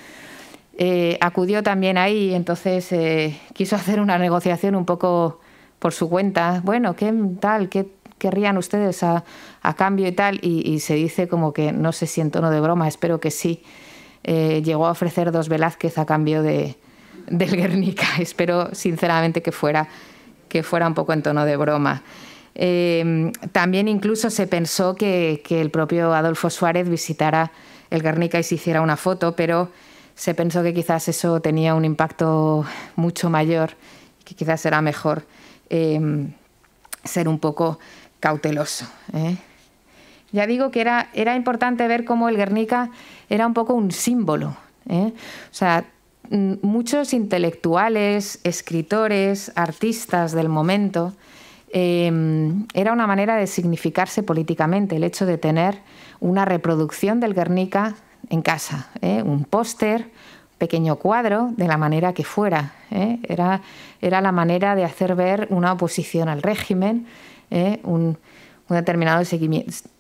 acudió también ahí, entonces quiso hacer una negociación un poco por su cuenta, bueno, ¿qué tal? ¿Qué querrían ustedes a, cambio y tal? Y, se dice como que, no sé si en tono de broma, espero que sí, eh, llegó a ofrecer dos Velázquez a cambio de, del *laughs* Guernica. espero sinceramente que fuera, que fuera un poco en tono de broma. Eh, también incluso se pensó que, que, el propio Adolfo Suárez visitara el Guernica y se hiciera una foto, pero se pensó que quizás eso tenía un impacto mucho mayor, que quizás era mejor Em, ser un poco cauteloso. ¿eh? Ya digo que era, era importante ver cómo el Guernica era un poco un símbolo. ¿eh? O sea, muchos intelectuales, escritores, artistas del momento, em, era una manera de significarse políticamente el hecho de tener una reproducción del Guernica en casa, ¿eh? un póster, pequeño cuadro de la manera que fuera. ¿eh? Era, era, la manera de hacer ver una oposición al régimen, ¿eh? un, determinado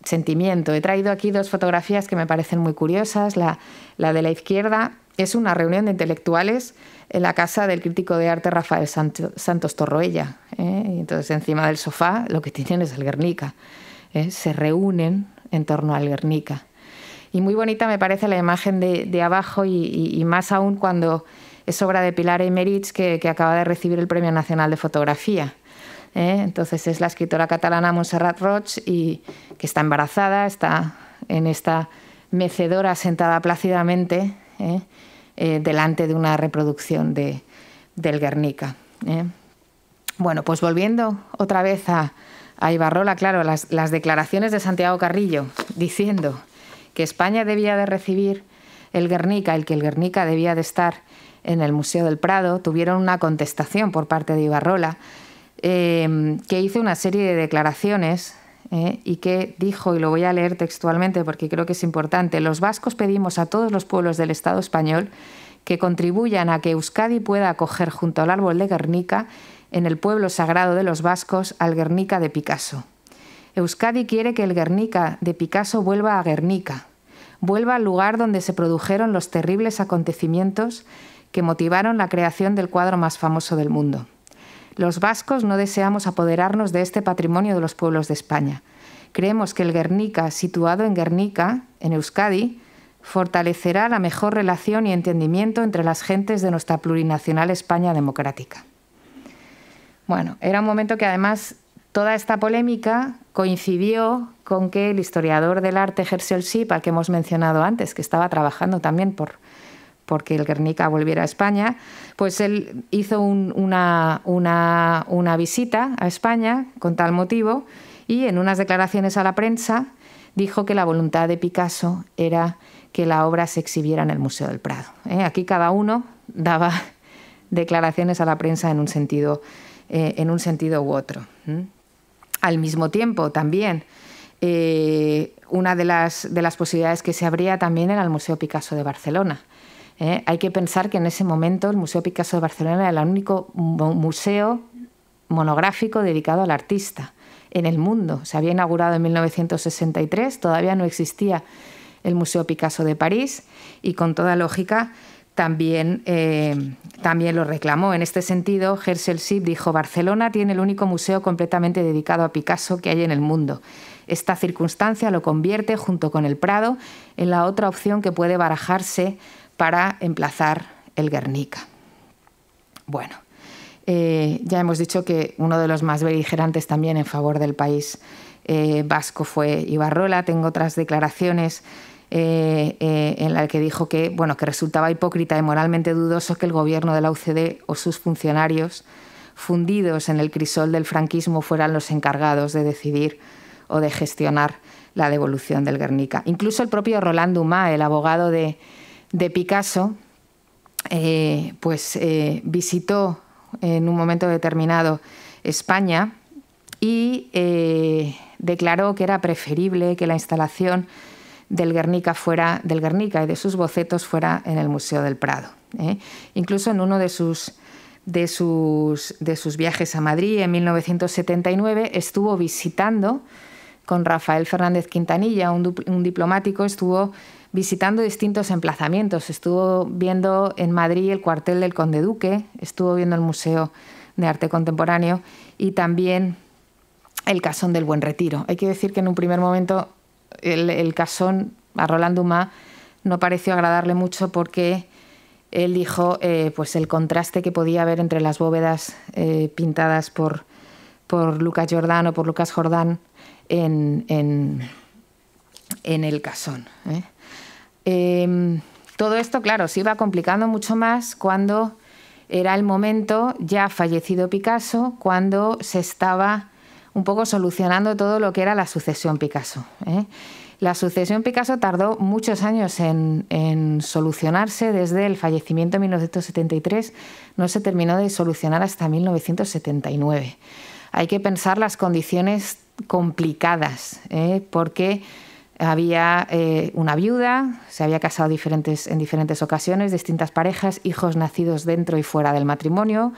sentimiento. He traído aquí dos fotografías que me parecen muy curiosas. La de la izquierda es una reunión de intelectuales en la casa del crítico de arte Rafael Santos Torroella. ¿eh? entonces encima del sofá lo que tienen es el Guernica. Se reúnen en torno al Guernica. Y muy bonita me parece la imagen de, abajo y, más aún cuando es obra de Pilar Emerich que, acaba de recibir el Premio Nacional de Fotografía. ¿eh? Entonces es la escritora catalana Montserrat Roig y que está embarazada, está en esta mecedora sentada plácidamente, ¿eh? delante de una reproducción de, del Guernica. Bueno, pues volviendo otra vez a, Ibarrola, claro, las, declaraciones de Santiago Carrillo diciendo que España debía de recibir el Guernica, el que el Guernica debía de estar en el Museo del Prado, tuvieron una contestación por parte de Ibarrola, eh, que hizo una serie de declaraciones eh, y que dijo, y lo voy a leer textualmente porque creo que es importante, los vascos pedimos a todos los pueblos del Estado español que contribuyan a que Euskadi pueda acoger junto al árbol de Guernica en el pueblo sagrado de los vascos al Guernica de Picasso. Euskadi quiere que el Guernica de Picasso vuelva a Guernica, vuelva al lugar donde se produjeron los terribles acontecimientos que motivaron la creación del cuadro más famoso del mundo. Los vascos no deseamos apoderarnos de este patrimonio de los pueblos de España. Creemos que el Guernica, situado en Guernica, en Euskadi, fortalecerá la mejor relación y entendimiento entre las gentes de nuestra plurinacional España democrática. Bueno, era un momento que además toda esta polémica coincidió con que el historiador del arte Gersel Sip, al que hemos mencionado antes, que estaba trabajando también por porque el Guernica volviera a España, pues él hizo una, visita a España con tal motivo y en unas declaraciones a la prensa dijo que la voluntad de Picasso era que la obra se exhibiera en el Museo del Prado. ¿eh? Aquí cada uno daba *laughs* declaraciones a la prensa en un sentido eh, u otro. Al mismo tiempo, también, eh, una de las posibilidades que se abría también era el Museo Picasso de Barcelona. ¿Eh? Hay que pensar que en ese momento el Museo Picasso de Barcelona era el único museo monográfico dedicado al artista en el mundo. Se había inaugurado en 1963, todavía no existía el Museo Picasso de París y con toda lógica también, eh, también lo reclamó. En este sentido, Herschel Schiff dijo, Barcelona tiene el único museo completamente dedicado a Picasso que hay en el mundo. Esta circunstancia lo convierte, junto con el Prado, en la otra opción que puede barajarse para emplazar el Guernica. Bueno, eh, ya hemos dicho que uno de los más beligerantes también en favor del país eh, vasco fue Ibarrola. Tengo otras declaraciones eh, en la que dijo que, bueno, que resultaba hipócrita y moralmente dudoso que el gobierno de la UCD o sus funcionarios, fundidos en el crisol del franquismo, fueran los encargados de decidir o de gestionar la devolución del Guernica. Incluso el propio Roland Dumas, el abogado de, Picasso, eh, pues visitó en un momento determinado España y declaró que era preferible que la instalación del Guernica fuera del Guernica y de sus bocetos fuera en el Museo del Prado. ¿eh? Incluso en uno de sus, de, sus, de sus viajes a Madrid en 1979 estuvo visitando con Rafael Fernández Quintanilla, un, un diplomático, estuvo visitando distintos emplazamientos. Estuvo viendo en Madrid el cuartel del Conde Duque, estuvo viendo el Museo de Arte Contemporáneo y también el Casón del Buen Retiro. Hay que decir que en un primer momento el, casón a Roland Dumas no pareció agradarle mucho porque él dijo eh, pues el contraste que podía haber entre las bóvedas eh, pintadas por, por Lucas Jordán o por Lucas Jordán en, en, el casón. ¿eh? Em, todo esto, claro, se iba complicando mucho más cuando era el momento, ya fallecido Picasso, cuando se estaba un poco solucionando todo lo que era la sucesión Picasso. ¿eh? La sucesión Picasso tardó muchos años en, solucionarse desde el fallecimiento en 1973, no se terminó de solucionar hasta 1979. Hay que pensar las condiciones complicadas, ¿eh? porque había eh, una viuda, se había casado diferentes, en diferentes ocasiones, distintas parejas, hijos nacidos dentro y fuera del matrimonio,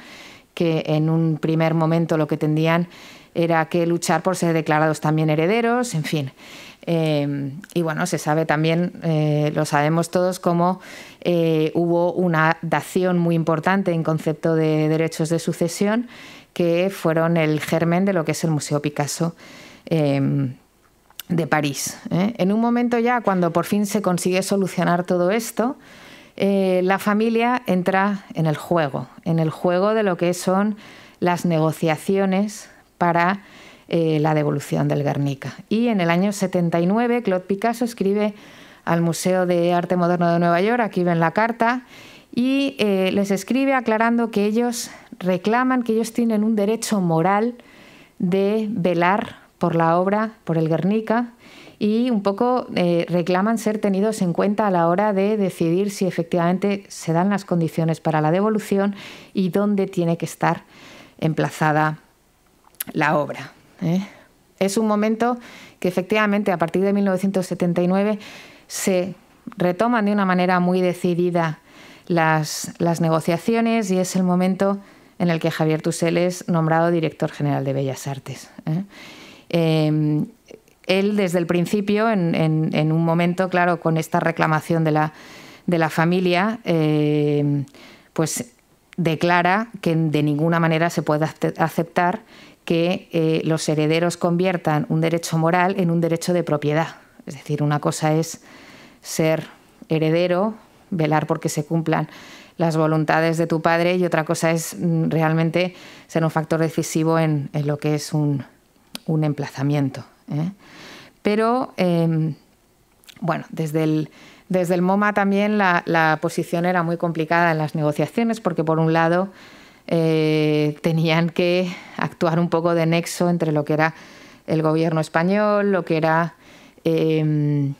que en un primer momento lo que tendían era que luchar por ser declarados también herederos, en fin. Eh, y bueno, se sabe también, eh, lo sabemos todos, cómo eh, hubo una dación muy importante en concepto de derechos de sucesión que fueron el germen de lo que es el Museo Picasso de París. En un momento ya, cuando por fin se consigue solucionar todo esto, la familia entra en el juego, en el juego de lo que son las negociaciones para eh, la devolución del Guernica. Y en el año 79 Claude Picasso escribe al Museo de Arte Moderno de Nueva York, aquí ven la carta, y eh, les escribe aclarando que ellos reclaman que ellos tienen un derecho moral de velar por la obra, por el Guernica, y un poco eh, reclaman ser tenidos en cuenta a la hora de decidir si efectivamente se dan las condiciones para la devolución y dónde tiene que estar emplazada la obra. ¿eh? Es un momento que efectivamente a partir de 1979 se retoman de una manera muy decidida las, negociaciones y es el momento en el que Javier Tusell es nombrado director general de Bellas Artes. ¿eh? Em, él desde el principio, en, un momento, claro, con esta reclamación de la, familia, em, pues declara que de ninguna manera se puede aceptar que eh, los herederos conviertan un derecho moral en un derecho de propiedad. Es decir, una cosa es ser heredero, velar porque se cumplan las voluntades de tu padre y otra cosa es mm, realmente ser un factor decisivo en, lo que es un, emplazamiento. ¿eh? Pero, em, bueno, desde el, desde el MoMA también la, posición era muy complicada en las negociaciones porque, por un lado, eh, tenían que actuar un poco de nexo entre lo que era el gobierno español, lo que era em,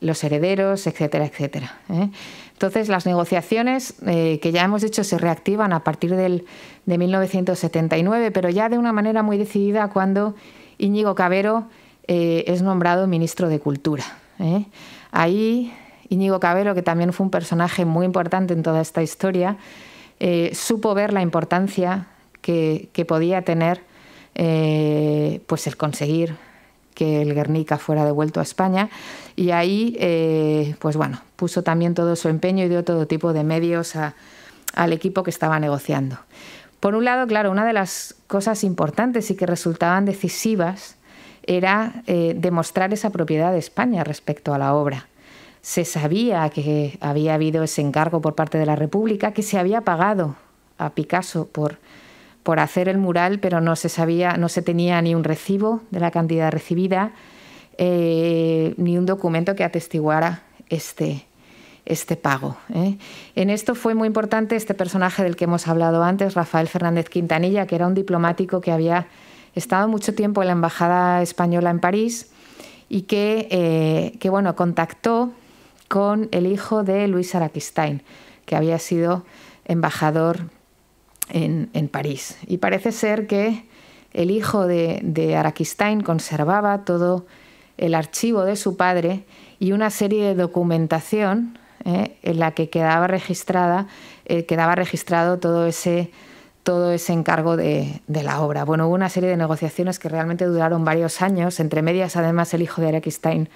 los herederos, etcétera, etcétera. ¿eh? Entonces, las negociaciones que ya hemos dicho se reactivan a partir del, de 1979, pero ya de una manera muy decidida cuando Íñigo Cabero eh, es nombrado ministro de Cultura. Ahí, Íñigo Cabero, que también fue un personaje muy importante en toda esta historia, supo ver la importancia que, podía tener pues el conseguir que el Guernica fuera devuelto a España y ahí eh, pues bueno puso también todo su empeño y dio todo tipo de medios al equipo que estaba negociando. Por un lado, claro, una de las cosas importantes y que resultaban decisivas era eh, demostrar esa propiedad de España respecto a la obra. Se sabía que había habido ese encargo por parte de la República, que se había pagado a Picasso por por hacer el mural, pero no se sabía, no se tenía ni un recibo de la cantidad recibida, eh, ni un documento que atestiguara este, este pago. ¿eh? En esto fue muy importante este personaje del que hemos hablado antes, Rafael Fernández Quintanilla, que era un diplomático que había estado mucho tiempo en la Embajada Española en París y que, eh, bueno, contactó con el hijo de Luis Araquistain, que había sido embajador en, París. Y parece ser que el hijo de, de Araquistain conservaba todo el archivo de su padre y una serie de documentación eh, en la que quedaba registrada, eh, quedaba registrado todo ese, todo ese encargo de, la obra. Bueno, hubo una serie de negociaciones que realmente duraron varios años. Entre medias, además, el hijo de Araquistain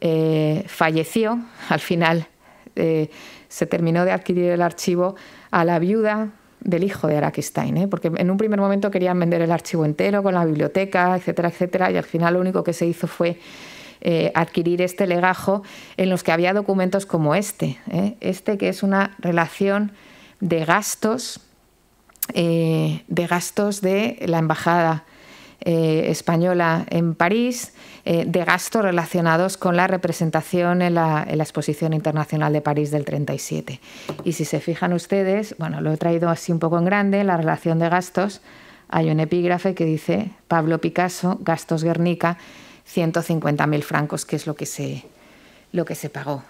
eh, falleció. Al final se terminó de adquirir el archivo a la viuda del hijo de Araquistain, ¿eh? porque en un primer momento querían vender el archivo entero con la biblioteca, etcétera, etcétera, y al final lo único que se hizo fue eh, adquirir este legajo en los que había documentos como este, ¿eh? este que es una relación de gastos, de gastos de la embajada española en París, eh, de gastos relacionados con la representación en la, Exposición Internacional de París del 37. Y si se fijan ustedes, bueno, lo he traído así un poco en grande, la relación de gastos, hay un epígrafe que dice Pablo Picasso, gastos Guernica, 150.000 francos, que es lo que se, lo que se pagó.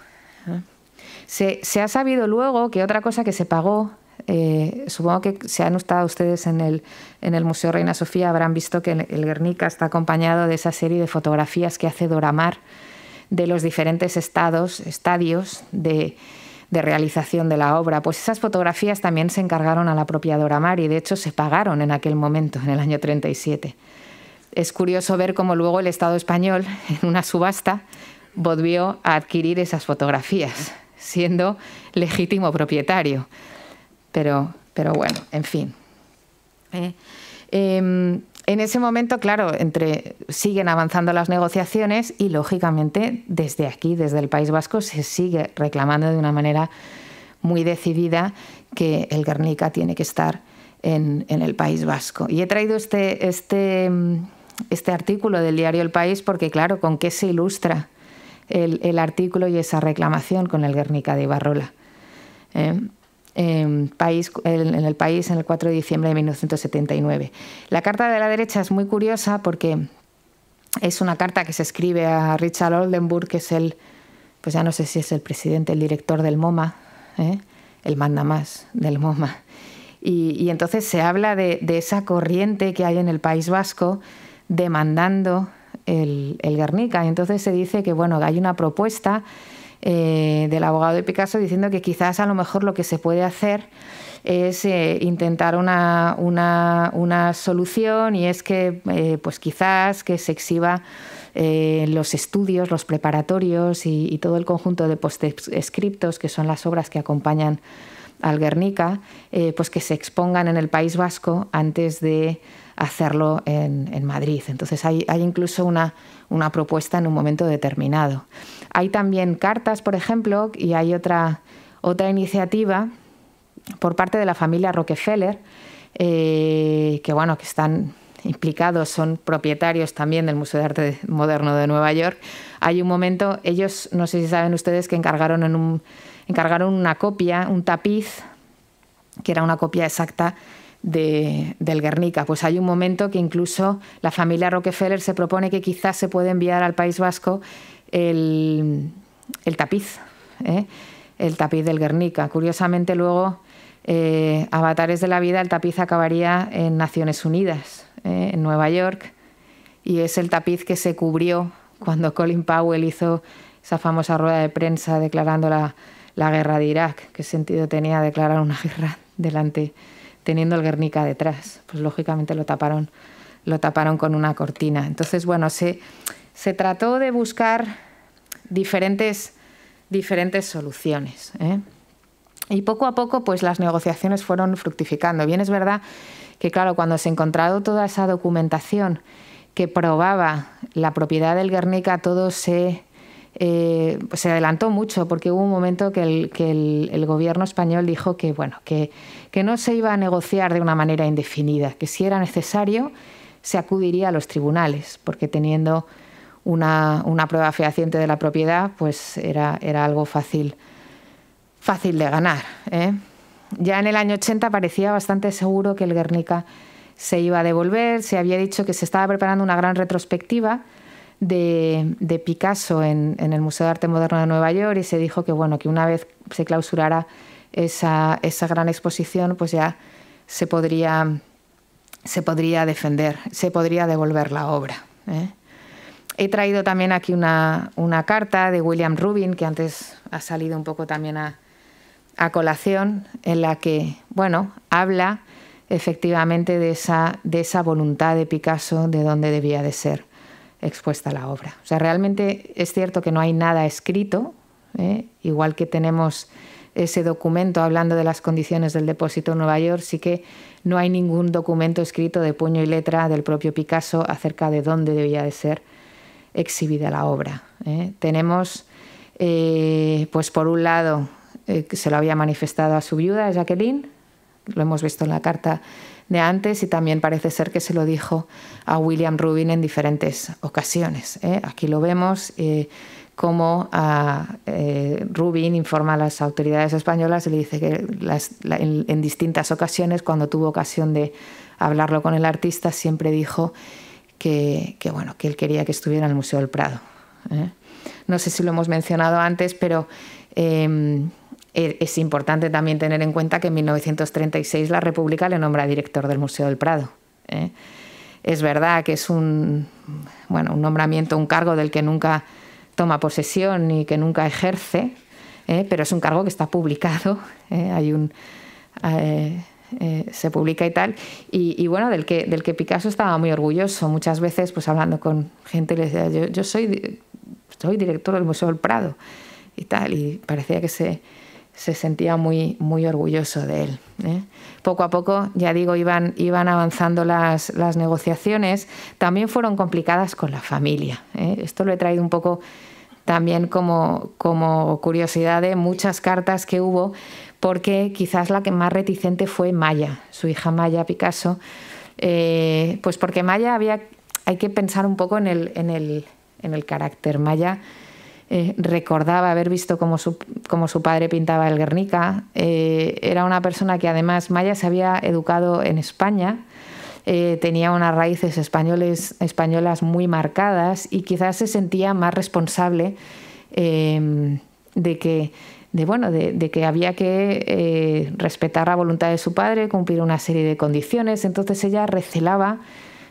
Se, ha sabido luego que otra cosa que se pagó eh, supongo que si han estado ustedes en el, en el Museo Reina Sofía habrán visto que el, Guernica está acompañado de esa serie de fotografías que hace Doramar de los diferentes estados, estadios de, realización de la obra. Pues esas fotografías también se encargaron a la propia Doramar y de hecho se pagaron en aquel momento, en el año 37. Es curioso ver cómo luego el Estado español, *laughs* en una subasta, volvió a adquirir esas fotografías, siendo legítimo propietario pero, pero bueno, en fin. Eh, em, en ese momento, claro, siguen avanzando las negociaciones y, lógicamente, desde aquí, desde el País Vasco, se sigue reclamando de una manera muy decidida que el Guernica tiene que estar en, el País Vasco. Y he traído este, este, este artículo del diario El País porque, claro, ¿con qué se ilustra el, artículo y esa reclamación con el Guernica de Ibarrola. ¿eh? en, el país en el 4 de diciembre de 1979. La carta de la derecha es muy curiosa porque es una carta que se escribe a Richard Oldenburg, que es el, pues ya no sé si es el presidente, el director del MoMA, ¿eh? el manda más del MoMA. Y, entonces se habla de, esa corriente que hay en el País Vasco demandando el, el Guernica. Y entonces se dice que bueno, hay una propuesta eh, del abogado de Picasso diciendo que quizás a lo mejor lo que se puede hacer es eh, intentar una, una, solución y es que eh, pues quizás que se exhiba los estudios, los preparatorios y, todo el conjunto de postscriptos, que son las obras que acompañan al Guernica, pues que se expongan en el País Vasco antes de hacerlo en, Madrid. Entonces hay, incluso una, una propuesta en un momento determinado. Hay también cartas, por ejemplo, y hay otra, otra iniciativa por parte de la familia Rockefeller, eh, que bueno, que están implicados, son propietarios también del Museo de Arte Moderno de Nueva York. Hay un momento, ellos, no sé si saben ustedes, que encargaron, en un, encargaron una copia, un tapiz, que era una copia exacta de, del Guernica. Pues hay un momento que incluso la familia Rockefeller se propone que quizás se puede enviar al País Vasco el, tapiz, ¿eh? el tapiz del Guernica. Curiosamente luego, eh, Avatares de la Vida, el tapiz acabaría en Naciones Unidas, ¿eh? en Nueva York, y es el tapiz que se cubrió cuando Colin Powell hizo esa famosa rueda de prensa declarando la, la guerra de Irak. ¿Qué sentido tenía declarar una guerra *laughs* delante, teniendo el Guernica detrás? Pues lógicamente lo taparon, lo taparon con una cortina. Entonces, bueno, se se trató de buscar diferentes, diferentes soluciones. ¿eh? Y poco a poco, pues las negociaciones fueron fructificando. Bien es verdad que, claro, cuando se encontrado toda esa documentación que probaba la propiedad del Guernica, todo se, eh, se adelantó mucho, porque hubo un momento que el, gobierno español dijo que, bueno, que, no se iba a negociar de una manera indefinida, que si era necesario se acudiría a los tribunales, porque teniendo una, prueba fehaciente de la propiedad, pues era, era algo fácil, fácil de ganar. ¿eh? Ya en el año 80 parecía bastante seguro que el Guernica se iba a devolver, se había dicho que se estaba preparando una gran retrospectiva de, Picasso en, el Museo de Arte Moderno de Nueva York y se dijo que, bueno, que una vez se clausurara esa, esa gran exposición, pues ya se podría, se podría defender, se podría devolver la obra. ¿eh? He traído también aquí una, carta de William Rubin, que antes ha salido un poco también a, colación, en la que, bueno, habla efectivamente de esa, de esa voluntad de Picasso de dónde debía de ser expuesta la obra. O sea, realmente es cierto que no hay nada escrito, ¿eh? igual que tenemos ese documento hablando de las condiciones del depósito en Nueva York, sí que no hay ningún documento escrito de puño y letra del propio Picasso acerca de dónde debía de ser exhibida la obra. ¿eh? Tenemos, eh, pues por un lado, que se lo había manifestado a su viuda, Jacqueline, lo hemos visto en la carta de antes y también parece ser que se lo dijo a William Rubin en diferentes ocasiones. Aquí lo vemos como a, Rubin informa a las autoridades españolas y le dice que en distintas ocasiones, cuando tuvo ocasión de hablarlo con el artista, siempre dijo que, bueno, que él quería que estuviera en el Museo del Prado. ¿eh? No sé si lo hemos mencionado antes, pero em, e, es importante también tener en cuenta que en 1936 la República le nombra director del Museo del Prado. ¿eh? Es verdad que es un, bueno, un nombramiento, un cargo del que nunca toma posesión y que nunca ejerce, ¿eh? pero es un cargo que está publicado. Hay un eh, se publica y tal. Y, bueno, del que, del que Picasso estaba muy orgulloso. Muchas veces, pues hablando con gente, le decía, yo, yo soy, soy director del Museo del Prado y tal. Y parecía que se, se sentía muy, muy orgulloso de él. ¿eh? Poco a poco, ya digo, iban, iban avanzando las, las negociaciones. También fueron complicadas con la familia. ¿eh? Esto lo he traído un poco también como, como curiosidad de muchas cartas que hubo porque quizás la que más reticente fue Maya, su hija Maya Picasso, eh, pues porque Maya había, hay que pensar un poco en el, en el, en el carácter. Maya eh, recordaba haber visto cómo su, su, padre pintaba el Guernica. Eh, era una persona que además Maya se había educado en España, eh, tenía unas raíces españoles, españolas muy marcadas y quizás se sentía más responsable de que de, bueno, de, que había que respetar la voluntad de su padre, cumplir una serie de condiciones. Entonces ella recelaba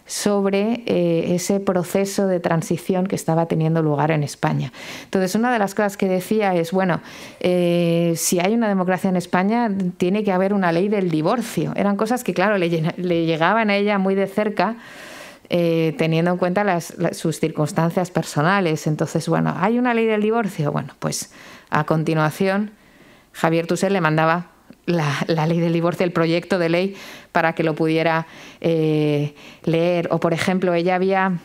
sobre eh, ese proceso de transición que estaba teniendo lugar en España. Entonces, una de las cosas que decía es, bueno, eh, si hay una democracia en España, tiene que haber una ley del divorcio. Eran cosas que, claro, le, llegaban a ella muy de cerca. Eh, teniendo en cuenta sus circunstancias personales. Entonces, bueno, ¿hay una ley del divorcio? Bueno, pues a continuación Javier Tusell le mandaba la, ley del divorcio, el proyecto de ley, para que lo pudiera eh, leer. O, por ejemplo, ella había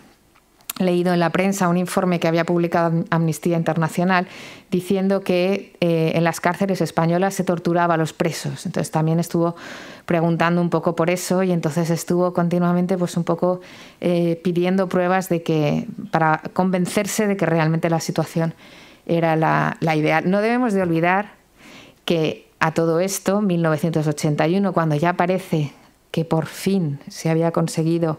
leído en la prensa un informe que había publicado Amnistía Internacional diciendo que eh, en las cárceles españolas se torturaba a los presos. Entonces también estuvo preguntando un poco por eso y entonces estuvo continuamente pues un poco eh, pidiendo pruebas de que para convencerse de que realmente la situación era la, la ideal. No debemos de olvidar que a todo esto, 1981, cuando ya parece que por fin se había conseguido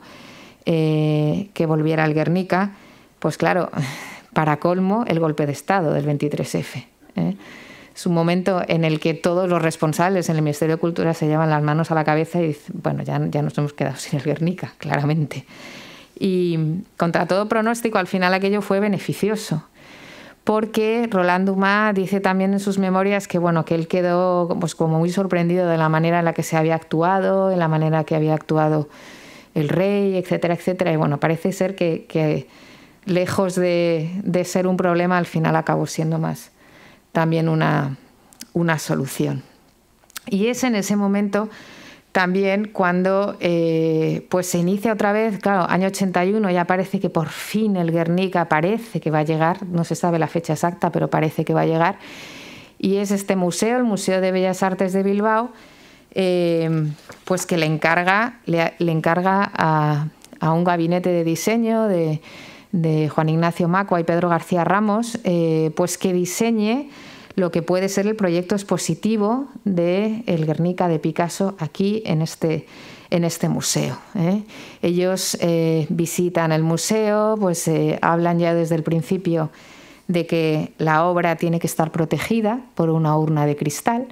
eh, que volviera al Guernica, pues claro, *laughs* para colmo, el golpe de Estado del 23F. ¿eh? Es un momento en el que todos los responsables en el Ministerio de Cultura se llevan las manos a la cabeza y dicen, bueno, ya, ya nos hemos quedado sin el Guernica, claramente. Y contra todo pronóstico, al final aquello fue beneficioso porque Roland Dumas dice también en sus memorias que bueno que él quedó pues como muy sorprendido de la manera en la que se había actuado, en la manera que había actuado el rey, etcétera, etcétera. Y bueno, parece ser que, lejos de, de, ser un problema, al final acabó siendo más también una, una solución. Y es en ese momento también cuando eh, pues se inicia otra vez, claro, año 81 ya parece que por fin el Guernica parece que va a llegar, no se sabe la fecha exacta, pero parece que va a llegar, y es este museo, el Museo de Bellas Artes de Bilbao, eh, pues que le encarga, le, encarga a, un gabinete de diseño de, Juan Ignacio Macua y Pedro García Ramos, eh, pues que diseñe lo que puede ser el proyecto expositivo de El Guernica de Picasso aquí en este, en este museo. ¿eh? Ellos eh, visitan el museo, pues eh, hablan ya desde el principio de que la obra tiene que estar protegida por una urna de cristal.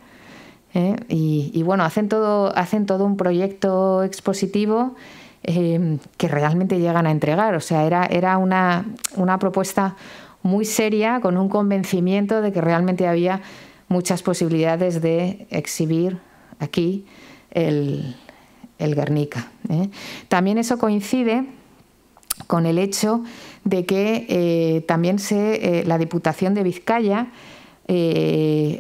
Y, bueno, hacen todo, hacen todo un proyecto expositivo que realmente llegan a entregar. O sea, era, era una, una propuesta muy seria, con un convencimiento de que realmente había muchas posibilidades de exhibir aquí el, Guernica. ¿eh? También eso coincide con el hecho de que eh, también se, eh, la Diputación de Vizcaya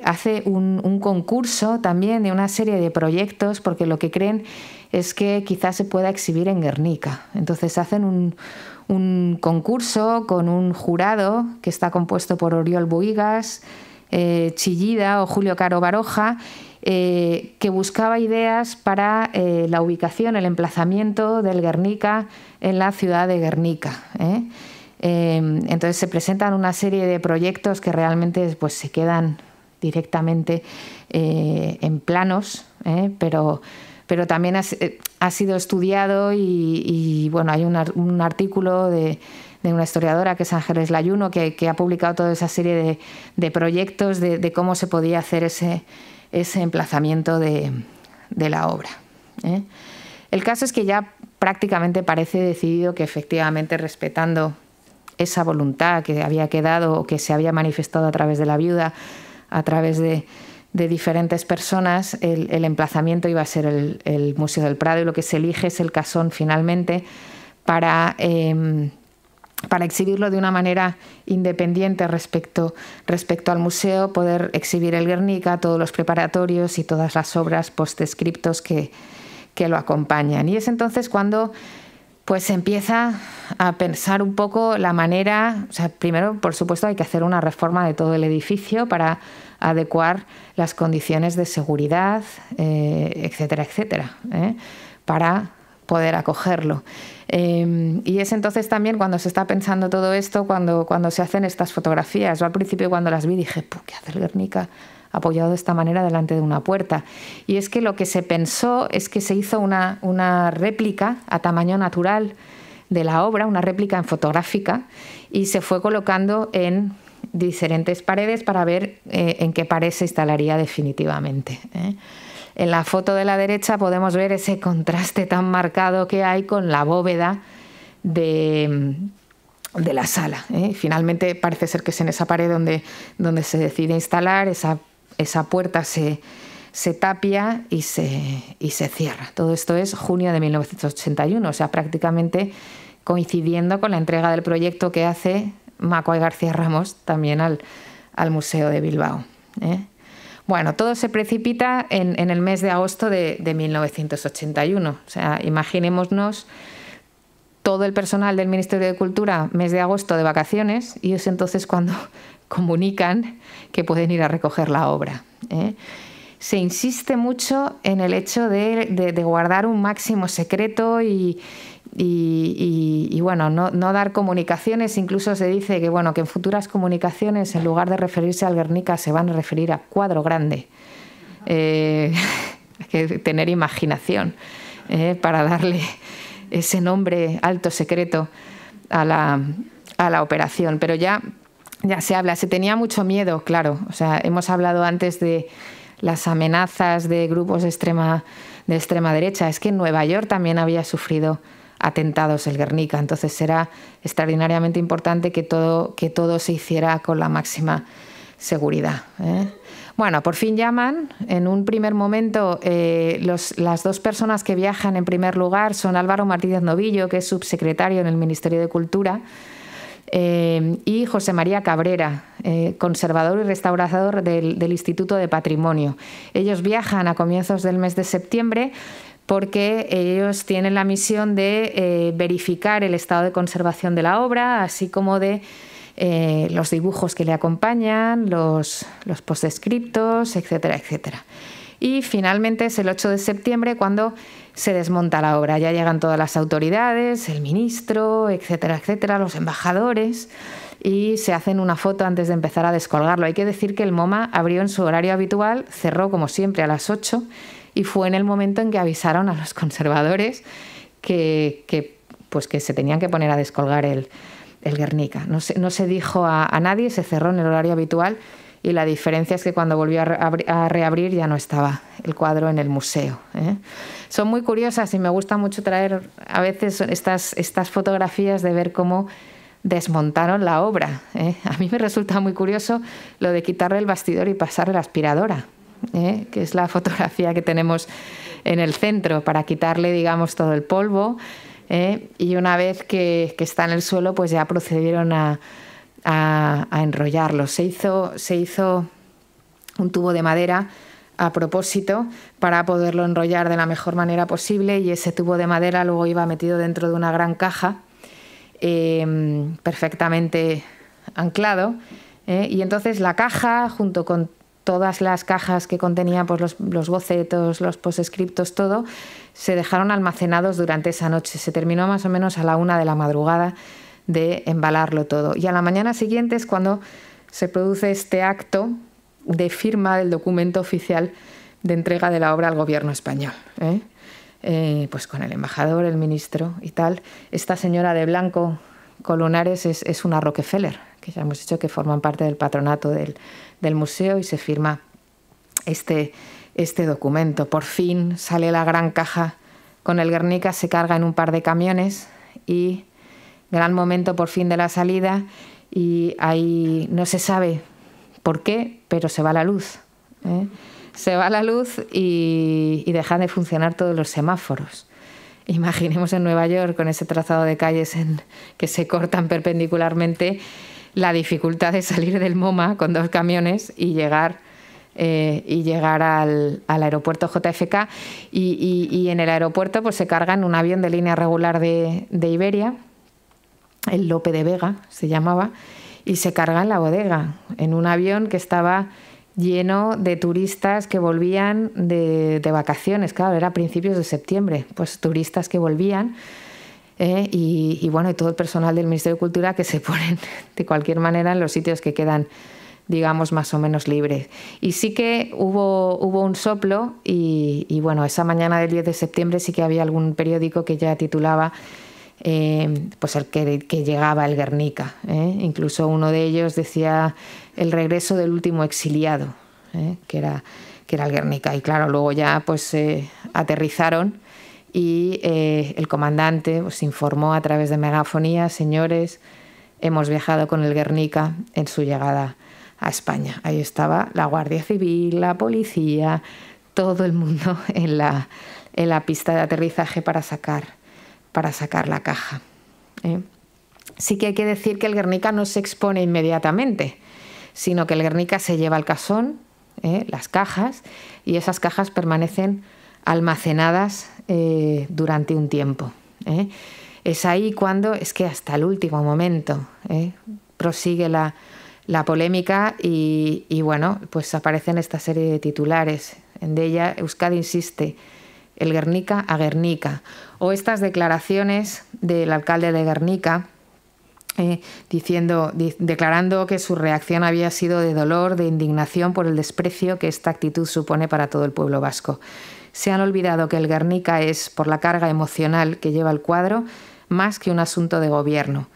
hace un, un, concurso también de una serie de proyectos porque lo que creen es que quizás se pueda exhibir en Guernica. Entonces hacen un, un concurso con un jurado que está compuesto por Oriol Buigas, eh, Chillida o Julio Caro Baroja, eh, que buscaba ideas para eh, la ubicación, el emplazamiento del Guernica en la ciudad de Guernica. entonces se presentan una serie de proyectos que realmente pues, se quedan directamente en planos, pero pero también eh, ha, sido estudiado y, bueno, hay un, artículo de, una historiadora que es Ángeles Layuno que, ha publicado toda esa serie de, proyectos de, cómo se podía hacer ese, emplazamiento de, la obra. ¿eh? El caso es que ya prácticamente parece decidido que efectivamente respetando esa voluntad que había quedado o que se había manifestado a través de la viuda, a través de, de diferentes personas, el, emplazamiento iba a ser el, Museo del Prado y lo que se elige es el casón finalmente para, em, para exhibirlo de una manera independiente respecto, respecto al museo, poder exhibir el Guernica, todos los preparatorios y todas las obras postescriptos que, que lo acompañan. Y es entonces cuando pues empieza a pensar un poco la manera, primero, por supuesto, hay que hacer una reforma de todo el edificio para adecuar las condiciones de seguridad, eh, etcétera, etcétera, ¿eh? para poder acogerlo. Em, y es entonces también cuando se está pensando todo esto, cuando, cuando se hacen estas fotografías. Yo al principio cuando las vi dije, ¿qué hace el Guernica apoyado de esta manera delante de una puerta? Y es que lo que se pensó es que se hizo una, una réplica a tamaño natural de la obra, una réplica en fotográfica, y se fue colocando en diferentes paredes para ver eh, en qué pared se instalaría definitivamente. ¿eh? En la foto de la derecha podemos ver ese contraste tan marcado que hay con la bóveda de, de la sala. ¿eh? Finalmente parece ser que es en esa pared donde, donde se decide instalar, esa, esa puerta se, se tapia y se, y se cierra. Todo esto es junio de 1981, o sea, prácticamente coincidiendo con la entrega del proyecto que hace Macoy García Ramos también al, Museo de Bilbao. ¿eh? Bueno, todo se precipita en, el mes de agosto de, 1981. O sea, imaginémonos todo el personal del Ministerio de Cultura mes de agosto de vacaciones y es entonces cuando *laughs* comunican que pueden ir a recoger la obra. ¿eh? Se insiste mucho en el hecho de guardar un máximo secreto y, y, bueno, no, dar comunicaciones, incluso se dice que, bueno, que en futuras comunicaciones, en lugar de referirse al Guernica, se van a referir a cuadro grande. Eh, *laughs* hay que tener imaginación eh, para darle ese nombre alto secreto a la, a la operación. Pero ya, ya se habla, se tenía mucho miedo, claro. O sea, hemos hablado antes de las amenazas de grupos de extrema, de extrema derecha. Es que en Nueva York también había sufrido atentados el Guernica. Entonces será extraordinariamente importante que todo, que todo se hiciera con la máxima seguridad. ¿eh? Bueno, por fin llaman. En un primer momento, eh, las dos personas que viajan en primer lugar son Álvaro Martínez Novillo, que es subsecretario en el Ministerio de Cultura, eh, y José María Cabrera, conservador y restaurador del, del Instituto de Patrimonio. Ellos viajan a comienzos del mes de septiembre porque ellos tienen la misión de eh, verificar el estado de conservación de la obra, así como de eh, los dibujos que le acompañan, los, los postescriptos, etcétera, etcétera. Y finalmente es el 8 de septiembre cuando se desmonta la obra. Ya llegan todas las autoridades, el ministro, etcétera, etcétera, los embajadores y se hacen una foto antes de empezar a descolgarlo. Hay que decir que el MoMA abrió en su horario habitual, cerró como siempre a las 8 y fue en el momento en que avisaron a los *laughs* conservadores que, pues que se tenían que poner a descolgar el, Guernica. No se, no se dijo a, nadie, se cerró en el horario habitual y la diferencia es que cuando volvió a, reabrir ya no estaba el cuadro en el museo. ¿eh? Son muy curiosas y me gusta mucho traer a veces estas, estas fotografías de ver cómo desmontaron la obra. ¿eh? A mí me resulta muy curioso lo de quitarle el bastidor y pasarle la aspiradora. ¿Eh? que es la fotografía que tenemos en el centro, para quitarle, digamos, todo el polvo. ¿eh? Y una vez que, está en el suelo, pues ya procedieron a, enrollarlo. Se hizo, se hizo un tubo de madera a propósito para poderlo enrollar de la mejor manera posible y ese tubo de madera luego iba metido dentro de una gran caja em, perfectamente anclado ¿eh? y entonces la caja junto con todas las cajas que contenían pues, los, bocetos, los posescriptos, todo, se dejaron almacenados durante esa noche. Se terminó más o menos a la una de la madrugada de embalarlo todo. Y a la mañana siguiente es cuando se produce este acto de firma del documento oficial de entrega de la obra al gobierno español. ¿eh? Eh, pues con el embajador, el ministro y tal. Esta señora de blanco, Colunares, es, es una Rockefeller, que ya hemos dicho que forman parte del patronato del, del museo y se firma este, este documento. Por fin sale la gran caja con el Guernica, se carga en un par de camiones y gran momento por fin de la salida y ahí no se sabe por qué, pero se va la luz. ¿eh? Se va la luz y, y, dejan de funcionar todos los semáforos. Imaginemos en Nueva York con ese trazado de calles en, que se cortan perpendicularmente la dificultad de salir del MoMA con dos camiones y llegar, eh, y llegar al, aeropuerto JFK. Y, en el aeropuerto pues, se carga en un avión de línea regular de, Iberia, el Lope de Vega se llamaba, y se carga en la bodega, en un avión que estaba lleno de turistas que volvían de, vacaciones, claro, era a principios de septiembre, pues turistas que volvían. Eh, y, bueno, y todo el personal del Ministerio de Cultura que se *laughs* ponen de cualquier manera en los sitios que quedan, digamos, más o menos libres. Y sí que hubo, hubo un soplo y, bueno, esa mañana del 10 de septiembre sí que había algún periódico que ya titulaba eh, pues el que, que, llegaba el Guernica. Eh. Incluso uno de ellos decía el regreso del último exiliado, que, era, que el Guernica. Y claro, luego ya pues aterrizaron y eh, el comandante pues, informó a través de megafonía, señores, hemos viajado con el Guernica en su llegada a España. Ahí estaba la Guardia Civil, la policía, todo el mundo *laughs* en la, en la pista de aterrizaje para sacar, para sacar la caja. ¿eh? Sí que hay que decir que el Guernica no se expone inmediatamente sino que el Guernica se lleva al casón, ¿eh? las cajas, y esas cajas permanecen almacenadas eh, durante un tiempo. ¿eh? Es ahí cuando, es que hasta el último momento, prosigue la, polémica y, bueno, pues aparecen esta serie de titulares. En ella Euskadi insiste, el Guernica a Guernica, o estas declaraciones del alcalde de Guernica, eh, diciendo, declarando que su reacción había sido de dolor, de indignación por el desprecio que esta actitud supone para todo el pueblo vasco. Se han olvidado que el Guernica es, por la carga emocional que lleva el cuadro, más que un asunto de gobierno.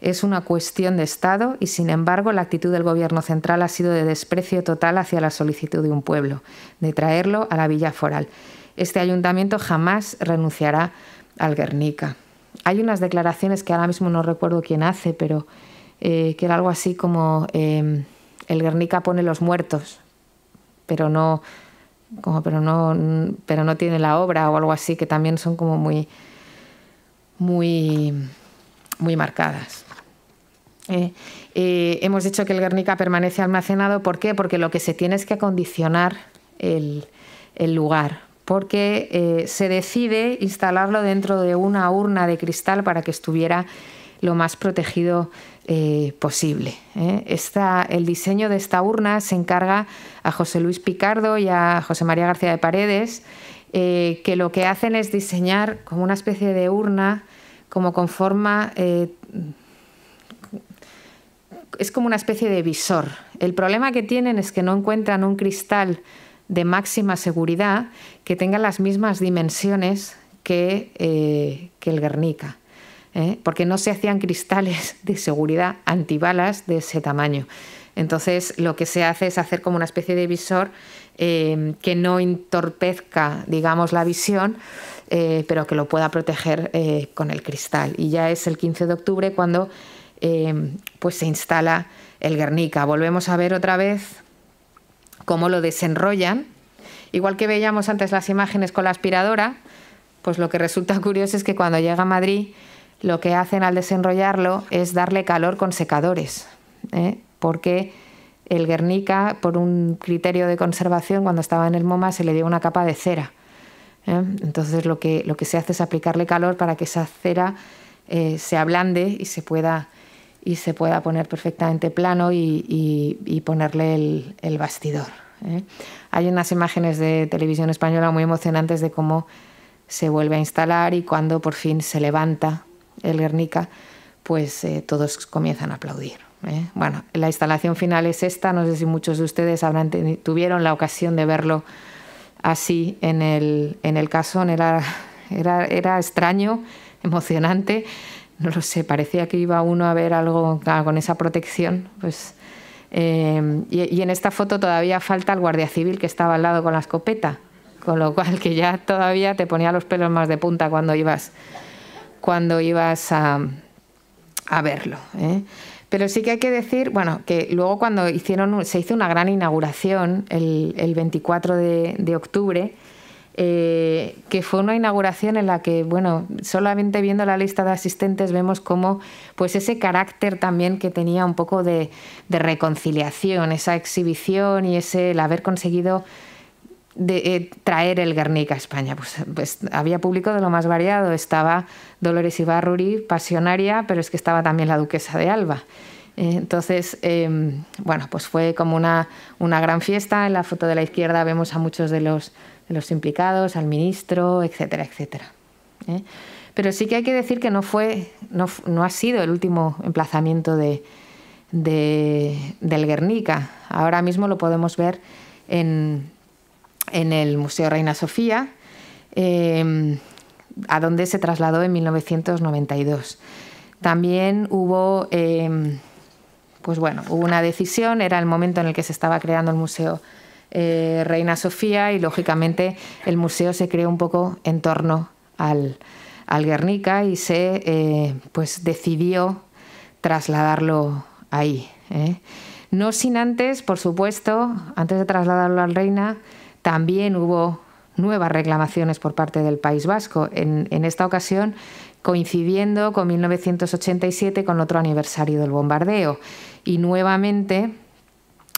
Es una cuestión de Estado y, sin embargo, la actitud del Gobierno central ha sido de desprecio total hacia la solicitud de un pueblo, de traerlo a la villa foral. Este ayuntamiento jamás renunciará al Guernica hay unas declaraciones que ahora mismo no recuerdo quién hace, pero eh, que era algo así como em, el Guernica pone los muertos, pero no, como, pero no, pero no tiene la obra o algo así, que también son como muy, muy, muy marcadas. Eh, eh, hemos dicho que el Guernica permanece almacenado, ¿por qué? Porque lo que se tiene es que acondicionar el, el lugar porque eh, se decide instalarlo dentro de una urna de cristal para que estuviera lo más protegido eh, posible. ¿eh? el diseño de esta urna se encarga a José Luis Picardo y a José María García de Paredes, que lo que hacen es diseñar como una especie de urna, como con forma es como una especie de visor. El problema que tienen es que no encuentran un cristal de máxima seguridad que tenga las mismas dimensiones que, eh, el Guernica, ¿eh? porque no se hacían cristales *laughs* de seguridad antibalas de ese tamaño. Entonces lo que se hace es hacer como una especie de visor eh, que no entorpezca, digamos, la visión, pero que lo pueda proteger con el cristal. Y ya es el 15 de octubre cuando pues se instala el Guernica. Volvemos a ver otra vez cómo lo desenrollan. Igual que veíamos antes las imágenes con la aspiradora, pues lo que resulta *laughs* curioso es que cuando llega a Madrid lo que hacen al desenrollarlo es darle calor con secadores, ¿eh? porque el Guernica, por un criterio de conservación, cuando estaba en el MoMA se le dio una capa de cera. ¿eh? Entonces lo que, lo que se hace es aplicarle calor para que esa cera eh, se ablande y se pueda y se pueda poner perfectamente plano y, ponerle el, bastidor. ¿eh? Hay unas imágenes de televisión española muy emocionantes de cómo se vuelve a instalar y cuando por fin se levanta el Guernica, pues eh, todos comienzan a aplaudir. ¿eh? Bueno, la instalación final es esta, no sé si muchos de ustedes habrán tuvieron la ocasión de verlo así en el, en el casón, era, era, era extraño, emocionante no lo sé, parecía que iba uno a ver algo con esa protección, pues... Eh, y, en esta foto todavía falta el guardia civil que estaba al lado con la escopeta, con lo cual que ya todavía te ponía los pelos más de punta cuando ibas, cuando ibas a, a verlo. ¿eh? Pero sí que hay que decir, bueno, que luego cuando hicieron, se hizo una gran inauguración el, el 24 de, de octubre, eh, que fue una inauguración en la que, bueno, solamente viendo la lista de asistentes vemos como pues ese carácter también que tenía un poco de, reconciliación, esa exhibición y ese el haber conseguido eh, traer el Guernica a España. Pues, pues, había público de lo más variado. Estaba Dolores Ibarruri, pasionaria, pero es que estaba también la duquesa de Alba. Eh, entonces, em, bueno, pues fue como una, una, gran fiesta. En la foto de la izquierda vemos a muchos de los, de los implicados, al ministro, etcétera, etcétera. ¿eh? Pero sí que hay que decir que no, fue, no, no ha sido el último emplazamiento de, de, del Guernica. Ahora mismo lo podemos ver en, en el Museo Reina Sofía, em, a donde se trasladó en 1992. También hubo em, pues bueno, hubo una decisión, era el momento en el que se estaba creando el Museo eh, Reina Sofía y lógicamente el museo se creó un poco en torno al, Guernica y se eh, pues decidió trasladarlo ahí. ¿eh? No sin antes, por supuesto, antes de trasladarlo al Reina, también hubo nuevas reclamaciones por parte del País Vasco. En, esta ocasión coincidiendo con 1987 con otro aniversario del bombardeo y nuevamente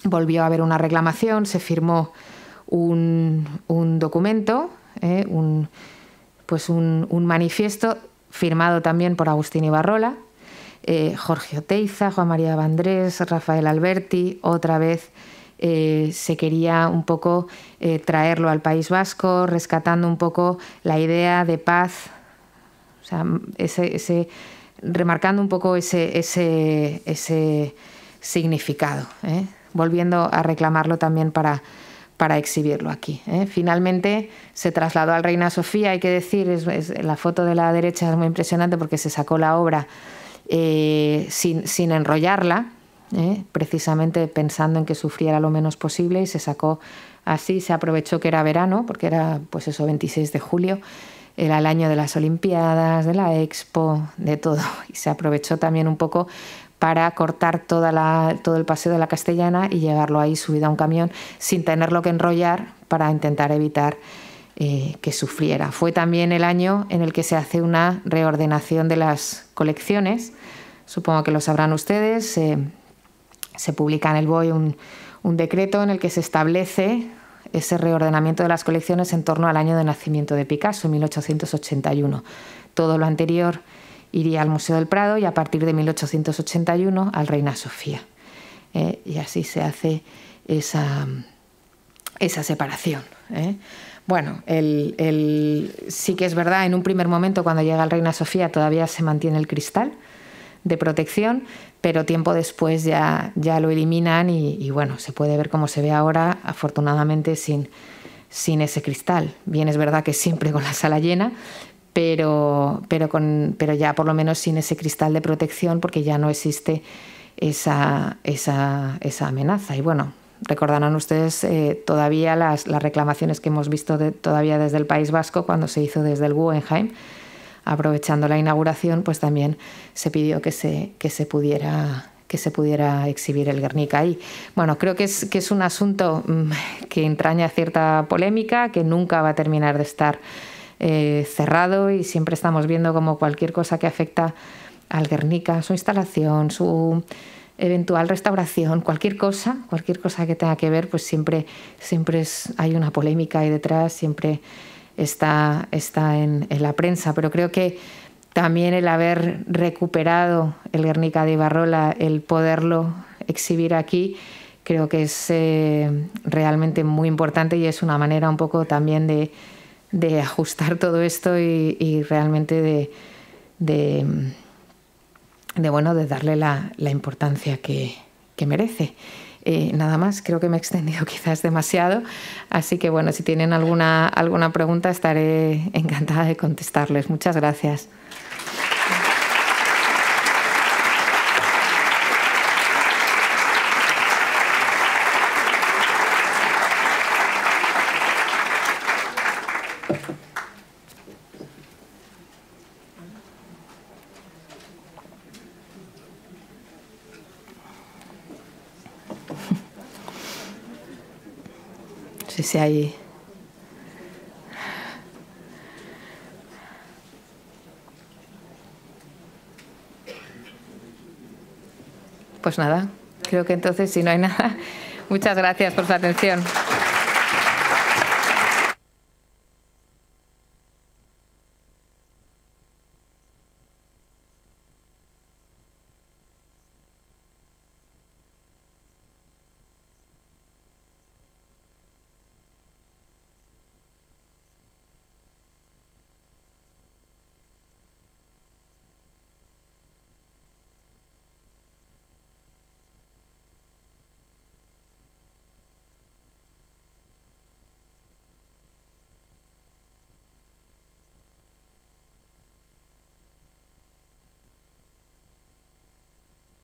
volvió a haber una reclamación, se firmó un, documento, eh, un, pues un, manifiesto firmado también por Agustín Ibarrola, eh, Jorge Oteiza, Juan María Vandrés, Rafael Alberti, otra vez eh, se quería un poco traerlo al País Vasco, rescatando un poco la idea de paz, remarcando un poco ese, significado, ¿eh? volviendo a reclamarlo también para, exhibirlo aquí. ¿eh? Finalmente se trasladó al Reina Sofía, hay que decir, la foto de la derecha es muy impresionante porque se sacó la obra eh, sin, enrollarla, precisamente pensando en que sufriera lo menos posible y se sacó así, se aprovechó que era verano, porque era pues eso, 26 de julio, era el año de las Olimpiadas, de la Expo, de todo. *laughs* Y se aprovechó también un poco para cortar toda la, todo el paseo de la Castellana y llevarlo ahí subido a un camión sin tenerlo que enrollar para intentar evitar eh, que sufriera. Fue también el año en el que se hace una reordenación de las colecciones. Supongo que lo sabrán ustedes. Se publica en el BOE un, un decreto en el que se establece ese reordenamiento de las colecciones en torno al año de nacimiento de Picasso, 1881. Todo lo anterior iría al Museo del Prado y a partir de 1881 al Reina Sofía. ¿eh? y así se hace esa, esa separación. ¿eh? Bueno, el, sí que es verdad, en un primer momento cuando llega al Reina Sofía todavía se mantiene el cristal de protección, pero tiempo después ya, ya lo eliminan y, bueno, se puede ver como se ve ahora, afortunadamente sin, sin ese cristal. Bien es verdad que siempre con la sala llena, pero, pero, con, pero ya por lo menos sin ese cristal de protección porque ya no existe esa, esa, esa amenaza. Y bueno, recordarán ustedes eh, todavía las, las, reclamaciones que hemos visto todavía desde el País Vasco cuando se hizo desde el Guggenheim aprovechando la inauguración, pues también se pidió que se, que se pudiera que se pudiera exhibir el Guernica ahí. Bueno, creo que es, que es un asunto mm, que entraña cierta polémica, que nunca va a terminar de estar eh, cerrado y siempre estamos viendo como cualquier cosa que afecta al Guernica, su instalación, su eventual restauración, cualquier cosa, cualquier cosa que tenga que ver, pues siempre, siempre hay una polémica ahí detrás, siempre está, está en, la prensa, pero creo que también el haber recuperado el Guernica de Ibarrola, el poderlo exhibir aquí, creo que es eh, realmente muy importante y es una manera un poco también de, ajustar todo esto y, realmente de, de, bueno, de darle la, importancia que merece. Eh, nada más, creo que me he extendido *laughs* quizás demasiado, así que bueno, si tienen alguna, alguna pregunta estaré encantada de contestarles. Muchas gracias. Si hay... Pues nada, creo que entonces si no hay nada, *laughs* muchas gracias por su atención.